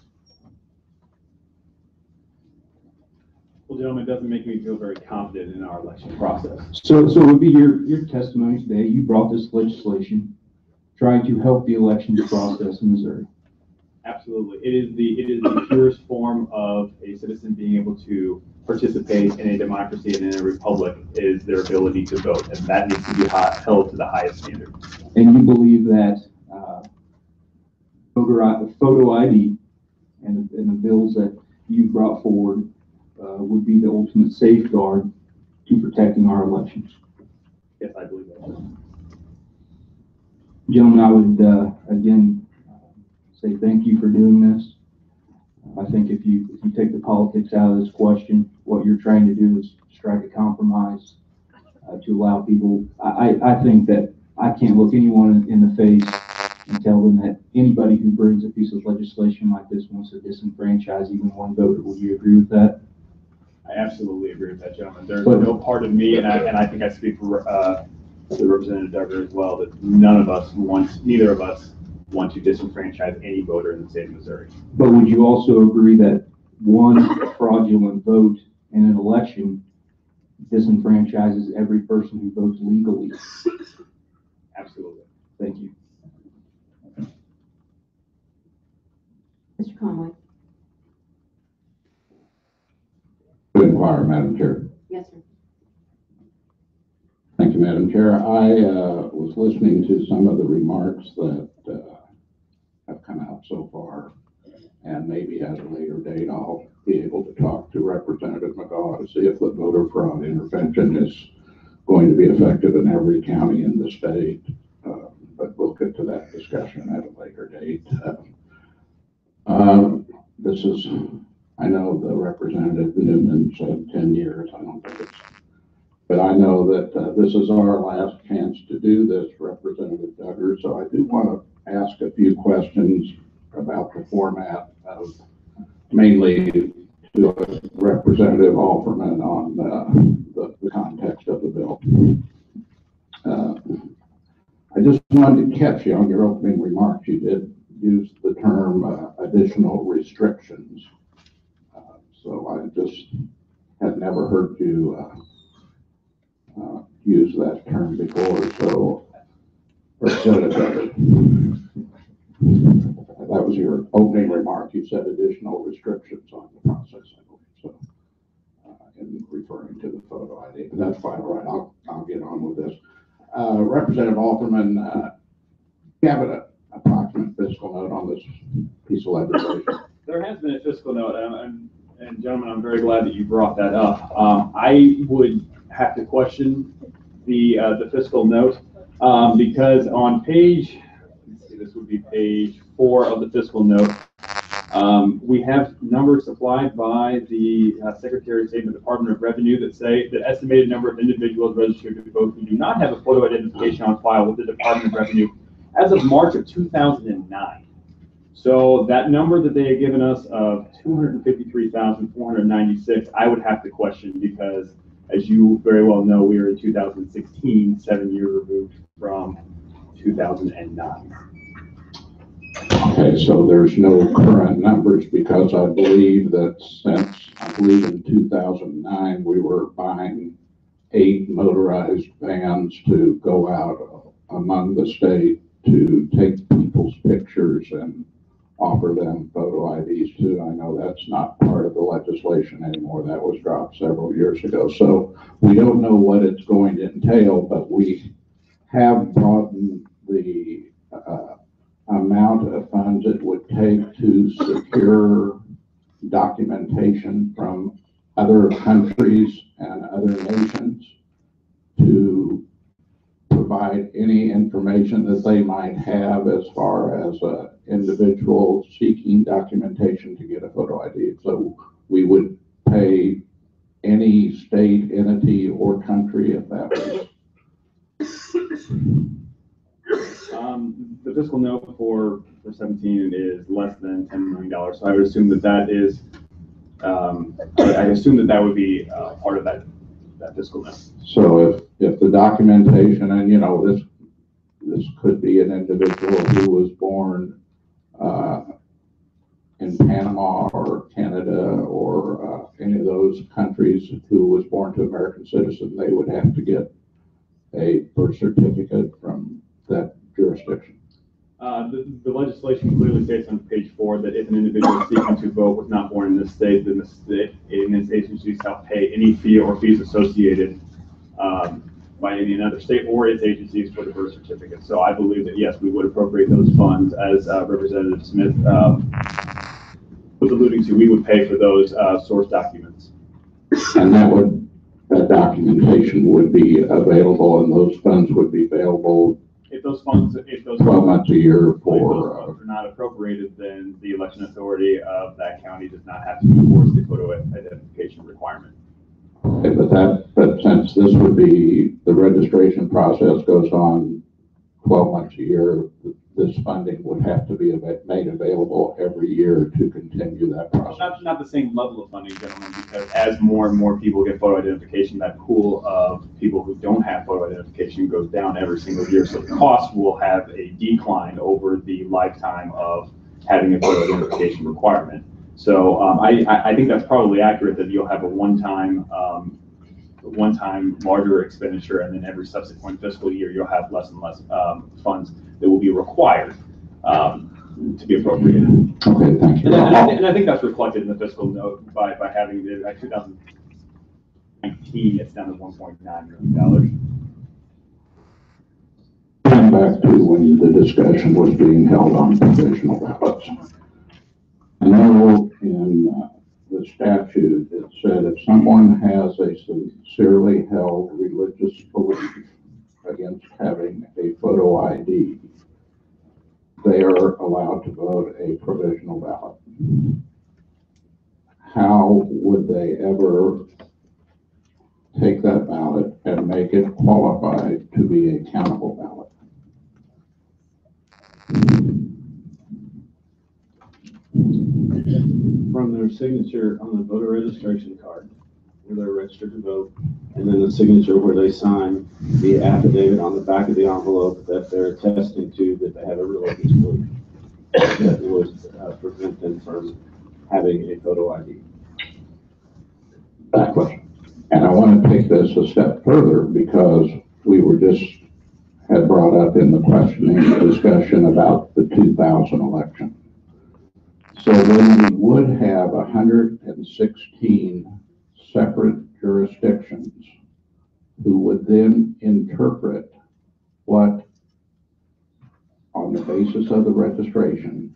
E: Well, gentlemen, it doesn't make me feel very confident in our election process.
J: So, so it would be your, your testimony today, you brought this legislation trying to help the elections process in Missouri.
E: Absolutely. It is the, it is the purest form of a citizen being able to participate in a democracy and in a republic is their ability to vote, and that needs to be hi- held to the highest standard.
J: And you believe that, uh, voter, photo ID and, and the bills that you brought forward, would be the ultimate safeguard to protecting our elections.
E: Yes, I believe that.
J: Gentlemen, I would, uh, again, uh, say thank you for doing this. I think if you, if you take the politics out of this question, what you're trying to do is strike a compromise uh, to allow people, I, I, I think that I can't look anyone in the face and tell them that anybody who brings a piece of legislation like this wants to disenfranchise even one voter. Would you agree with that?
E: I absolutely agree with that, gentleman. There's
J: But-
E: no part of me, and I, and I think I speak for, uh, the Representative Dugger as well, that none of us wants, neither of us want to disenfranchise any voter in the state of Missouri.
J: But would you also agree that one fraudulent vote in an election disenfranchises every person who votes legally?
E: Absolutely.
J: Thank you.
C: Mr. Conway?
K: Inquire, Madam Chair.
C: Yes, sir.
K: Thank you, Madam Chair. I uh, was listening to some of the remarks that uh, have come out so far, and maybe at a later date, I'll be able to talk to Representative McGaugh to see if the voter fraud intervention is going to be effective in every county in the state. Uh, But we'll get to that discussion at a later date. Uh, um, This is, I know the Representative Newman said 10 years. I don't think it's but I know that uh, this is our last chance to do this, Representative Dugger, so I do want to ask a few questions about the format of mainly to Representative Alferman on uh, the, the context of the bill. Uh, I just wanted to catch you on your opening remarks. You did use the term uh, additional restrictions. So I just had never heard you uh, uh, used that term before, so. That was your opening remark, you said additional restrictions on the process, I so, uh, in referring to the photo ID, but that's fine, All right, I'll, I'll get on with this. uh, Representative Alferman, uh, you have an approximate fiscal note on this piece of legislation?
E: There has been a fiscal note, and- and, and gentlemen, I'm very glad that you brought that up. Um, I would have to question the, uh, the fiscal note, um, because on page, see, this would be page four of the fiscal note. Um, we have numbers supplied by the uh, Secretary of State and the Department of Revenue that say the estimated number of individuals registered to vote who do not have a photo identification on file with the Department of Revenue as of March of two thousand and nine. So that number that they had given us of two hundred and fifty-three thousand, four hundred and ninety-six, I would have to question because as you very well know, we are in 2016, seven years removed from two thousand and nine.
K: Okay, so there's no current numbers because I believe that since, I believe in two thousand nine, we were buying eight motorized vans to go out among the state to take people's pictures and offer them photo IDs too. I know that's not part of the legislation anymore. That was dropped several years ago. So we don't know what it's going to entail, but we have broadened the, uh, amount of funds it would take to secure documentation from other countries and other nations to provide any information that they might have as far as a individual seeking documentation to get a photo ID. So we would pay any state entity or country if that was
E: Um, the fiscal note for, for seventeen is less than ten million dollars, so I would assume that that is, um, I I assume that that would be, uh, part of that, that fiscal note.
K: So if, if the documentation, and you know, this, this could be an individual who was born, uh, in Panama or Canada or, uh, any of those countries who was born to American citizen, they would have to get a birth certificate from that jurisdiction.
E: Uh, the, the legislation clearly states on page four that if an individual seeking to vote was not born in this state, then the state, in its agency shall pay any fee or fees associated, um, by any other state or its agencies for the birth certificate. So I believe that, yes, we would appropriate those funds as, uh, Representative Smith, um, was alluding to, we would pay for those, uh, source documents.
K: And that would, that documentation would be available and those funds would be available
E: If those funds, if those.
K: twelve months a year
E: If those
K: for, uh,
E: funds are not appropriated, then the election authority of that county does not have to enforce the photo identification requirement.
K: Okay, but that, but since this would be, the registration process goes on twelve months a year, this funding would have to be made available every year to continue that process.
E: Not, not the same level of funding, gentlemen, because as more and more people get photo identification, that pool of people who don't have photo identification goes down every single year. So the cost will have a decline over the lifetime of having a photo identification requirement. So, um, I, I, think that's probably accurate that you'll have a one-time, um, one-time larger expenditure, and then every subsequent fiscal year, you'll have less and less, um, funds that will be required, um, to be appropriated.
K: Okay, thank you.
E: And I, and I- think that's reflected in the fiscal note by, by having the, by two thousand nineteen, it's down to one point nine million dollars.
K: Back to when the discussion was being held on provisional ballots. I know in uh, the statute, it said if someone has a sincerely held religious belief against having a photo ID, they are allowed to vote a provisional ballot. How would they ever take that ballot and make it qualified to be a countable ballot?
D: From their signature on the voter registration card, where they're registered to vote, and then the signature where they sign the affidavit on the back of the envelope that they're attesting to that they have a religious belief. That would uh, prevent them from having a photo ID.
K: Exactly. And I want to take this a step further because we were just, had brought up in the questioning discussion about the 2000 election. So then we would have 116 separate jurisdictions who would then interpret what, on the basis of the registration,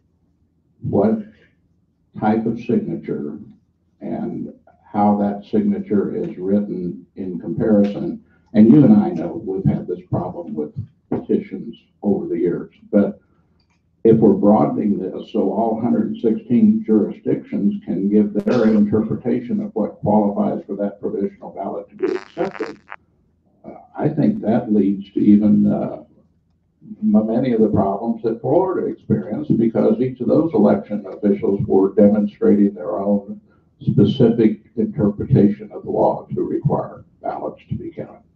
K: what type of signature and how that signature is written in comparison. And you and I know we've had this problem with petitions over the years, but if we're broadening this, so all 116 jurisdictions can give their interpretation of what qualifies for that provisional ballot to be accepted, uh, I think that leads to even, uh, many of the problems that Florida experienced because each of those election officials were demonstrating their own specific interpretation of the law to require ballots to be counted.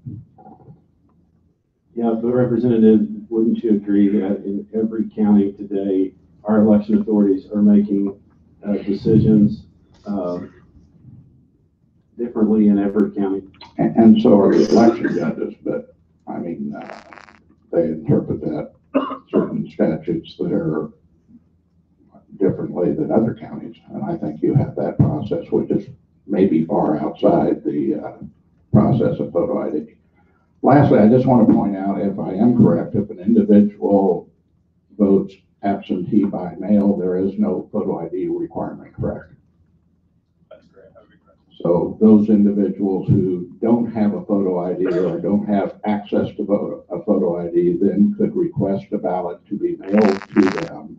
D: Yeah, but Representative, wouldn't you agree that in every county today, our election authorities are making uh, decisions um, differently in every county?
K: And, and so are the election judges, but, I mean, uh, they interpret that certain statutes that are differently than other counties. And I think you have that process, which is maybe far outside the, uh, process of photo ID. Lastly, I just want to point out, if I am correct, if an individual votes absentee by mail, there is no photo ID requirement, correct?
E: That's correct. That would be correct.
K: So those individuals who don't have a photo ID or don't have access to vote, a photo ID then could request a ballot to be mailed to them.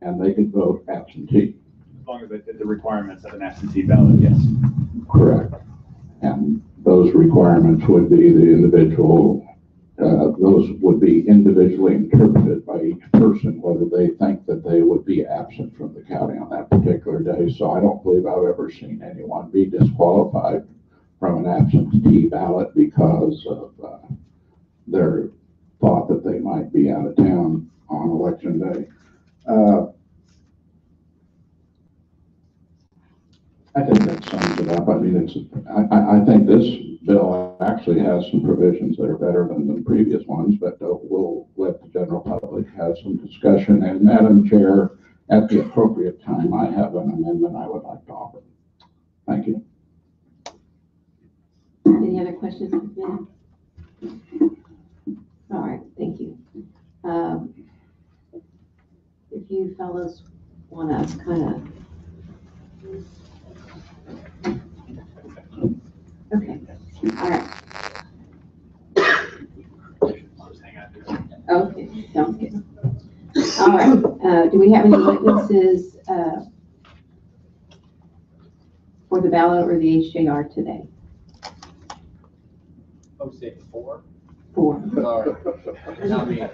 K: And they could vote absentee,
E: As long as they fit the requirements of an absentee ballot, yes.
K: correct? And those requirements would be the individual, uh, those would be individually interpreted by each person, whether they think that they would be absent from the county on that particular day. So I don't believe I've ever seen anyone be disqualified from an absentee ballot because of, uh, their thought that they might be out of town on election day. Uh, I think that sums it up. I mean, I, I, think this bill actually has some provisions that are better than the previous ones, but uh, we'll let the general public have some discussion. And Madam Chair, at the appropriate time, I have an amendment I would like to offer. Thank you.
C: Any other questions the? All right, thank you. Um, If you fellows want to kind of. Okay, all right. Okay, sounds good. All right, uh, do we have any witnesses uh, for the ballot or the HJR today?
B: Oh, six, four?
C: Four.
B: Sorry. Not me. [LAUGHS]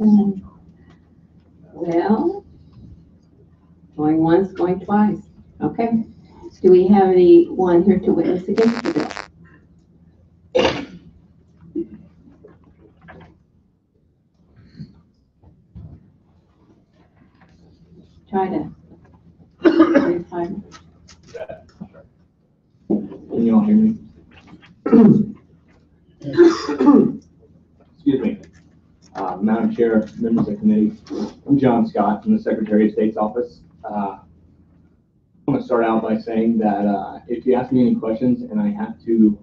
C: Um, Well, going once, going twice. Okay. Do we have anyone here to witness against the bill? Try to. Can
L: you all hear me? Excuse me. Uh, Madam Chair, members of the committee, I'm John Scott from the Secretary of State's office. Uh, I want to start out by saying that uh, if you ask me any questions and I have to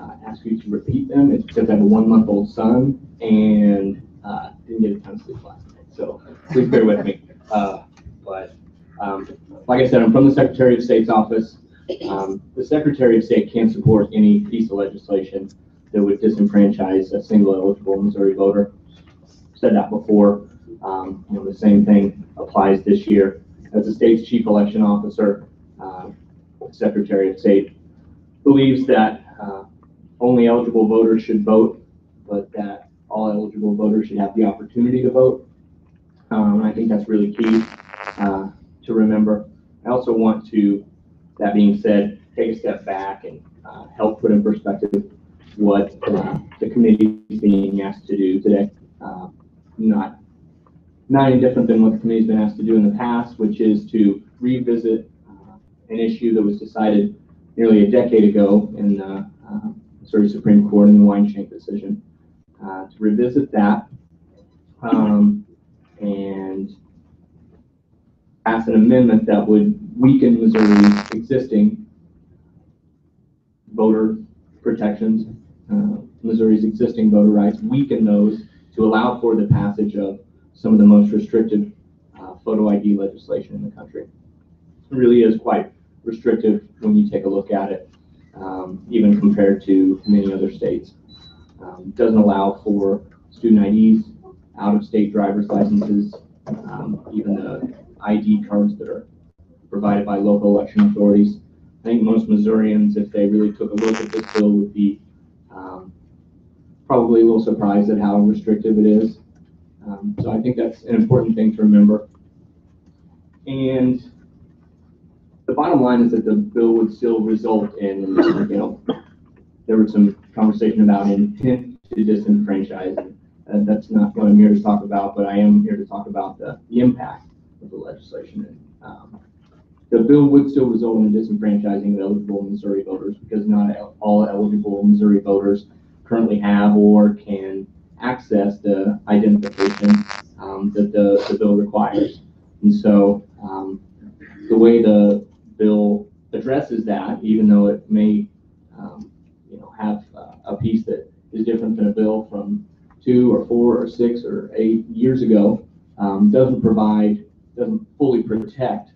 L: uh, ask you to repeat them, it's because I have a one-month-old son and uh, didn't get a ton of sleep last night. So please bear with me. Uh, But um, like I said, I'm from the Secretary of State's office. Um, The Secretary of State can't support any piece of legislation that would disenfranchise a single eligible Missouri voter. i Said that before. Um, You know, the same thing applies this year. As the state's chief election officer, uh, Secretary of State believes that uh, only eligible voters should vote, but that all eligible voters should have the opportunity to vote. Um, I think that's really key uh, to remember. I also want to, that being said, take a step back and uh, help put in perspective what uh, the committee is being asked to do today. Uh, Not, not any different than what the committee's been asked to do in the past, which is to revisit uh, an issue that was decided nearly a decade ago in the uh, Missouri Supreme Court in the Weinschenk decision. Uh, To revisit that um, and pass an amendment that would weaken Missouri's existing voter protections, uh, Missouri's existing voter rights, weaken those to allow for the passage of some of the most restrictive uh, photo ID legislation in the country. It really is quite restrictive when you take a look at it, um, even compared to many other states. Um, Doesn't allow for student IDs, out-of-state driver's licenses, um, even the ID cards that are provided by local election authorities. I think most Missourians, if they really took a look at this bill, would be um, probably a little surprised at how restrictive it is. Um, So I think that's an important thing to remember. And the bottom line is that the bill would still result in, you know, there was some conversation about intent to disenfranchise. And that's not what I'm here to talk about, but I am here to talk about the, the impact of the legislation. And, um, The bill would still result in disenfranchising eligible Missouri voters because not all eligible Missouri voters currently have or can access the identification um, that the, the bill requires. And so um, the way the bill addresses that, even though it may, um, you know, have uh, a piece that is different than a bill from two or four or six or eight years ago, um, doesn't provide, doesn't fully protect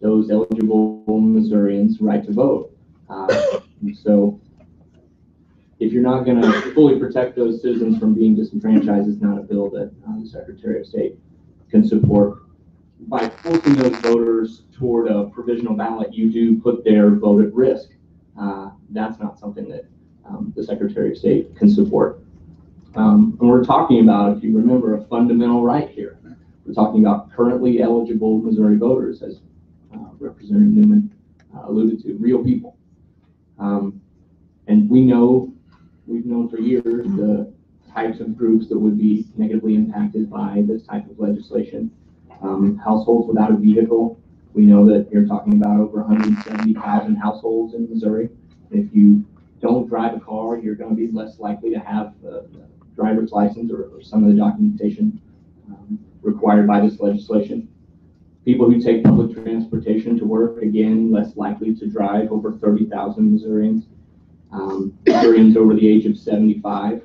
L: those eligible Missourians' right to vote. Uh, so if you're not going to fully protect those citizens from being disenfranchised, it's not a bill that uh, the Secretary of State can support. By forcing those voters toward a provisional ballot, you do put their vote at risk. Uh, That's not something that um, the Secretary of State can support. Um, And we're talking about, if you remember, a fundamental right here. We're talking about currently eligible Missouri voters, as uh, Representative Newman uh, alluded to, real people. Um, And we know, we've known for years, the types of groups that would be negatively impacted by this type of legislation. Um, Households without a vehicle, we know that you're talking about over 170,000 households in Missouri. If you don't drive a car, you're going to be less likely to have a driver's license or or some of the documentation um, required by this legislation. People who take public transportation to work, again, less likely to drive, over 30,000 Missourians. Um, Missourians over the age of 75,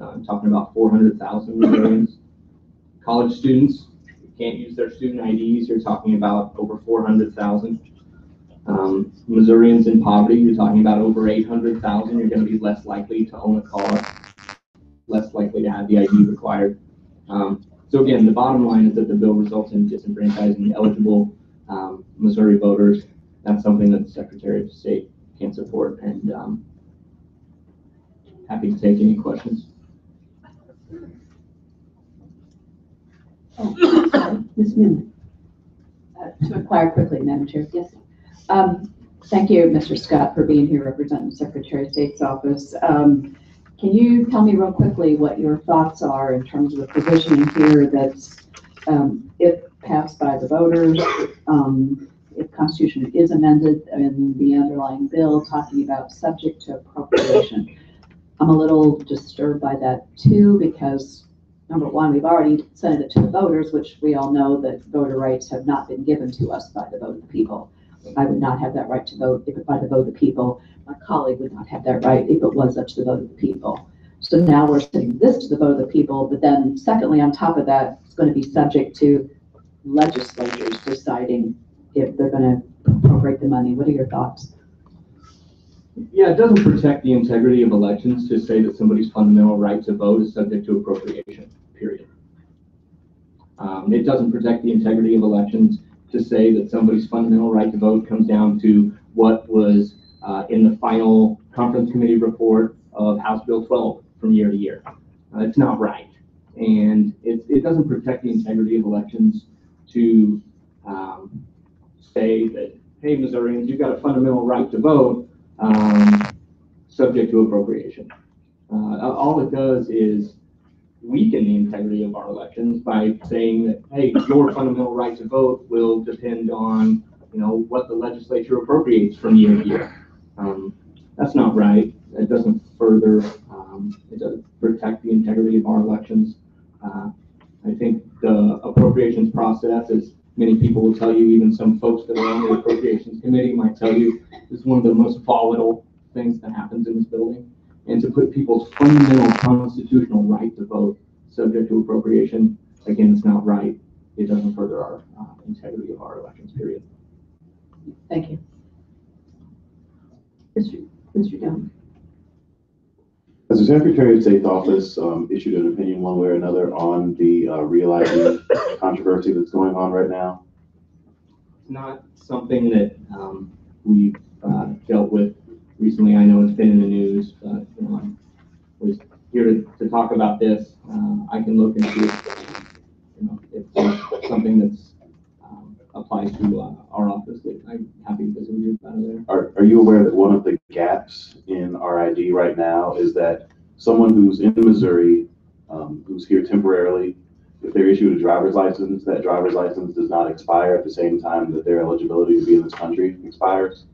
L: uh, I'm talking about 400,000 Missourians. College students can't use their student IDs, you're talking about over 400,000. Um, Missourians in poverty, you're talking about over 800,000. You're going to be less likely to own a car, less likely to have the ID required. Um, so again, the bottom line is that the bill results in disenfranchising eligible um, Missouri voters. That's something that the Secretary of State can't support, and um, happy to take any questions. [COUGHS]
G: Ms. Newman? Uh, To inquire quickly, Madam Chair. Yes. Um, Thank you, Mr. Scott, for being here representing the Secretary of State's office. Um, Can you tell me real quickly what your thoughts are in terms of the provisioning here that's, um, if passed by the voters, um, if Constitution is amended in the underlying bill, talking about subject to appropriation? I'm a little disturbed by that too, because number one, we've already sent it to the voters, which we all know that voter rights have not been given to us by the vote of the people. I would not have that right to vote if it by the vote of the people. My colleague would not have that right if it was up to the vote of the people. So now we're sending this to the vote of the people, but then secondly, on top of that, it's going to be subject to legislatures deciding if they're going to appropriate the money. What are your thoughts?
L: Yeah, it doesn't protect the integrity of elections to say that somebody's fundamental right to vote is subject to appropriation, period. Um, it doesn't protect the integrity of elections to say that somebody's fundamental right to vote comes down to what was uh, in the final conference committee report of House Bill 12 from year to year. Uh, it's not right. And it, it doesn't protect the integrity of elections to um, say that, hey, Missourians, you've got a fundamental right to vote, um, subject to appropriation. Uh, all it does is weaken the integrity of our elections by saying that, hey, your fundamental right to vote will depend on, you know, what the legislature appropriates from year to year. Um, that's not right. It doesn't further, um, it doesn't protect the integrity of our elections. Uh, I think the appropriations process, as many people will tell you, even some folks that are on the appropriations committee might tell you, this is one of the most volatile things that happens in this building. And to put people's fundamental constitutional right to vote subject to appropriation, again, it's not right. It doesn't further our uh, integrity of our elections, period.
G: Thank you.
C: Mr. Mr. Jones?
H: Has the Secretary of State's office um, issued an opinion one way or another on the uh, real ID controversy that's going on right now?
L: It's not something that um, we've uh, dealt with recently. I know it's been in the news, but I was here to, to talk about this. Uh, I can look see if, you know, if it's something that's applies to uh, our office. That I'm happy to visit you about it later.
H: Are, are you aware that one of the gaps in our ID right now is that someone who's in Missouri, um, who's here temporarily, if they're issued a driver's license, that driver's license does not expire at the same time that their eligibility to be in this country expires?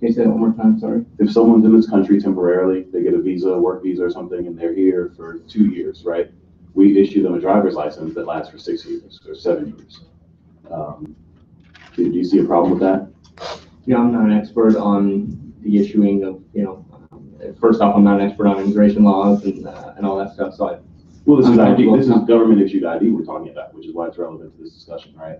L: Can you say that one more time? Sorry.
H: If someone's in this country temporarily, they get a visa, a work visa or something, and they're here for two years, right? We issue them a driver's license that lasts for six years or seven years. Um, Do do you see a problem with that?
L: Yeah, I'm not an expert on the issuing of, you know, um, first off, I'm not an expert on immigration laws and, uh, and all that stuff, so I,
H: Well, this is ID, this is government issued ID we're talking about, which is why it's relevant to this discussion, right?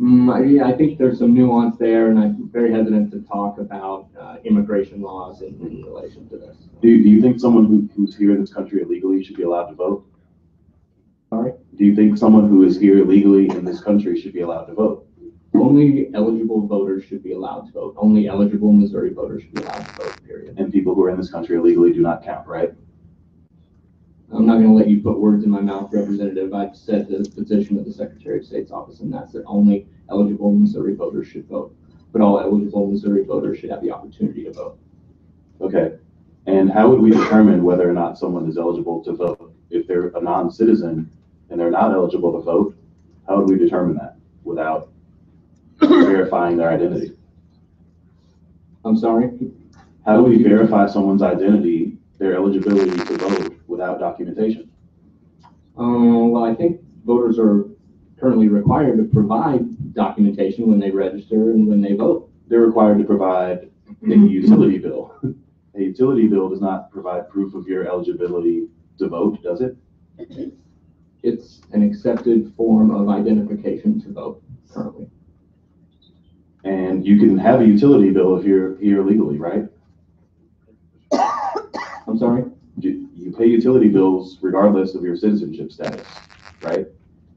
L: mm, I, yeah, I think there's some nuance there, and I'm very hesitant to talk about, uh, immigration laws in, in relation to this.
H: Do, you- do you think someone who, who's here in this country illegally should be allowed to vote?
L: Sorry?
H: Do you think someone who is here illegally in this country should be allowed to vote?
L: Only eligible voters should be allowed to vote. Only eligible Missouri voters should be allowed to vote, period.
H: And people who are in this country illegally do not count, right?
L: I'm not gonna let you put words in my mouth, Representative. I've said the position of the Secretary of State's office, and that's that only eligible Missouri voters should vote. But all eligible Missouri voters should have the opportunity to vote.
H: Okay. And how would we determine whether or not someone is eligible to vote? If they're a non-citizen and they're not eligible to vote, how would we determine that without verifying their identity?
L: I'm sorry?
H: How do we verify someone's identity, their eligibility to vote without documentation?
L: Uh, well, I think voters are currently required to provide documentation when they register and when they vote.
H: They're required to provide a utility bill. A utility bill does not provide proof of your eligibility to vote, does it?
L: It's an accepted form of identification to vote currently.
H: And you can have a utility bill if you're here legally, right?
L: I'm sorry?
H: You, you pay utility bills regardless of your citizenship status, right?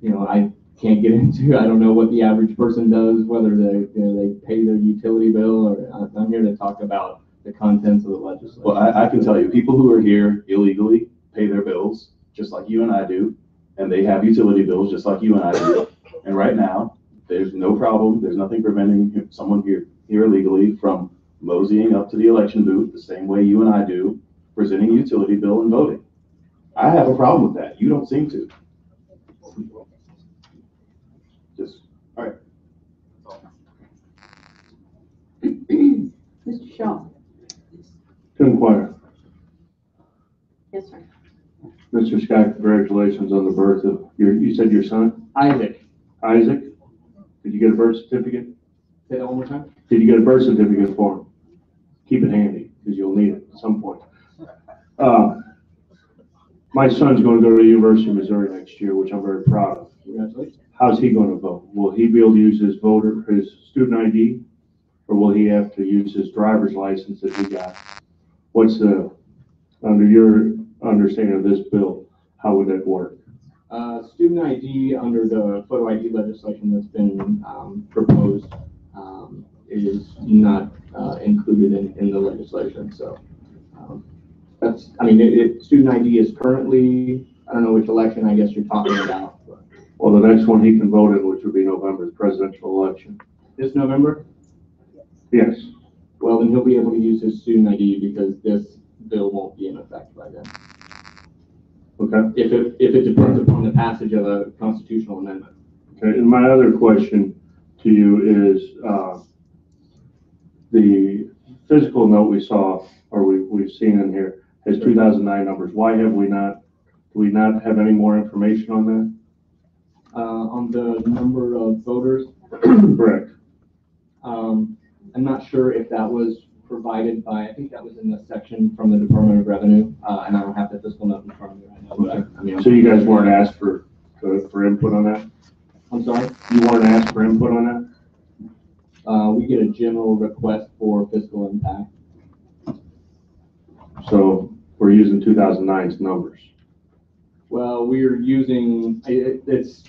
L: You know, I can't get [LAUGHS] into, I don't know what the average person does, whether they, you know, they pay their utility bill or, I'm- here to talk about the contents of the legislation.
H: Well, I, I can tell you, people who are here illegally pay their bills, just like you and I do, and they have utility bills, just like you and I do. And right now, there's no problem, there's nothing preventing someone here, here illegally from moseying up to the election booth the same way you and I do, presenting a utility bill and voting. I have a problem with that, you don't seem to. Just, all right.
C: Mr. Shaw?
J: To inquire,
C: Yes, sir.
J: Mr. Scott, congratulations on the birth of your, you said your son,
L: Isaac,
J: Isaac? Did you get a birth certificate?
L: say that one more time?
J: Did you get a birth certificate for him? Keep it handy, because you'll need it at some point. Uh, My son's gonna go to the University of Missouri next year, which I'm very proud of.
L: Congratulations.
J: How's he gonna vote? Will he be able to use his voter, his student ID? Or will he have to use his driver's license that he got? What's the, under your understanding of this bill, how would that work?
L: Uh, student ID under the photo ID legislation that's been, um, proposed, um, is not, uh, included in, in the legislation, so. um, That's, I mean, it, it, student ID is currently, I don't know which election I guess you're talking about. but
J: Well, the next one he can vote in, which would be November's presidential election.
L: This November,
J: Yes,
L: well, then he'll be able to use his student ID because this bill won't be in effect by then.
J: Okay.
L: If it, if it depends upon the passage of a constitutional amendment.
J: Okay, and my other question to you is, uh, the physical note we saw, or we, we've seen in here, has two thousand nine numbers. Why have we not, do we not have any more information on that?
L: Uh, on the number of voters,
J: Correct.
L: Um, I'm not sure if that was provided by, I think that was in the section from the Department of Revenue, uh, and I don't have the fiscal note in front of me right now, but I- I mean.
M: So you guys weren't asked for, for for input on that?
L: I'm sorry?
M: You weren't asked for input on that?
L: Uh, we get a general request for fiscal impact.
M: So we're using 2009's numbers.
L: Well, we're using, it, it's,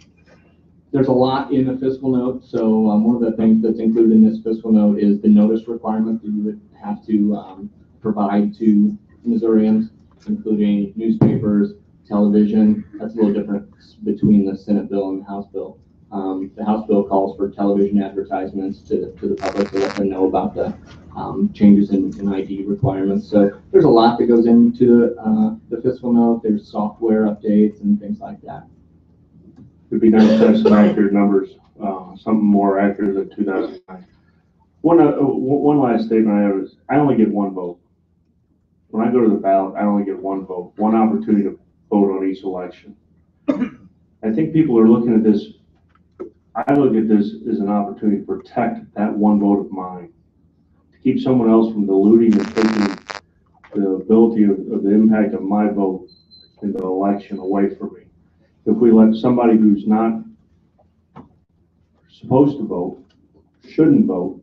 L: there's a lot in the fiscal note, so, um, one of the things that's included in this fiscal note is the notice requirement that you would have to, um, provide to Missourians, including newspapers, television, that's a little different between the Senate bill and the House bill. Um, the House bill calls for television advertisements to, to the public to let them know about the, um, changes in, in ID requirements. So there's a lot that goes into, uh, the fiscal note, there's software updates and things like that.
M: It'd be nice to have some accurate numbers, uh, something more accurate than 2009. One, uh, one last statement I have is, I only get one vote. When I go to the ballot, I only get one vote, one opportunity to vote on each election. [CLEARS THROAT] I think people are looking at this, I look at this as an opportunity to protect that one vote of mine. To keep someone else from diluting and taking the ability of, of the impact of my vote in the election away from me. If we let somebody who's not supposed to vote, shouldn't vote,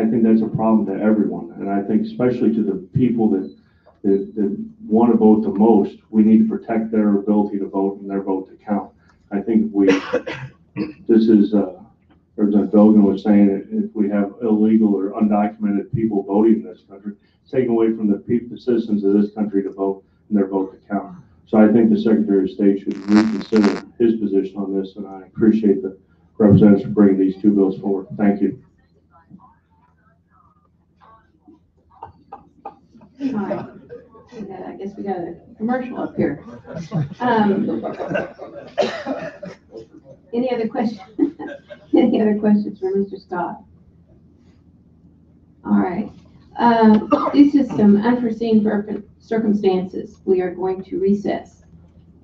M: I think that's a problem to everyone. And I think especially to the people that, that, that want to vote the most, we need to protect their ability to vote and their vote to count. I think we, this is, uh, Representative Dogan was saying, that if we have illegal or undocumented people voting in this country, it's taking away from the people, the citizens of this country to vote and their vote to count. So I think the Secretary of State should reconsider his position on this, and I appreciate the representatives for bringing these two bills forward. Thank you.
C: I guess we got a commercial up here. Um, Any other questions? [LAUGHS] Any other questions for Mr. Scott? All right. Um, Due to some unforeseen cir- circumstances, we are going to recess.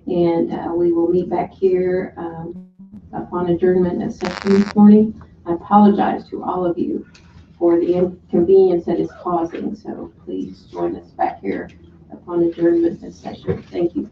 C: And uh, we will meet back here um, upon adjournment of session this morning. I apologize to all of you for the inconvenience that is causing, so please join us back here upon adjournment of session. Thank you.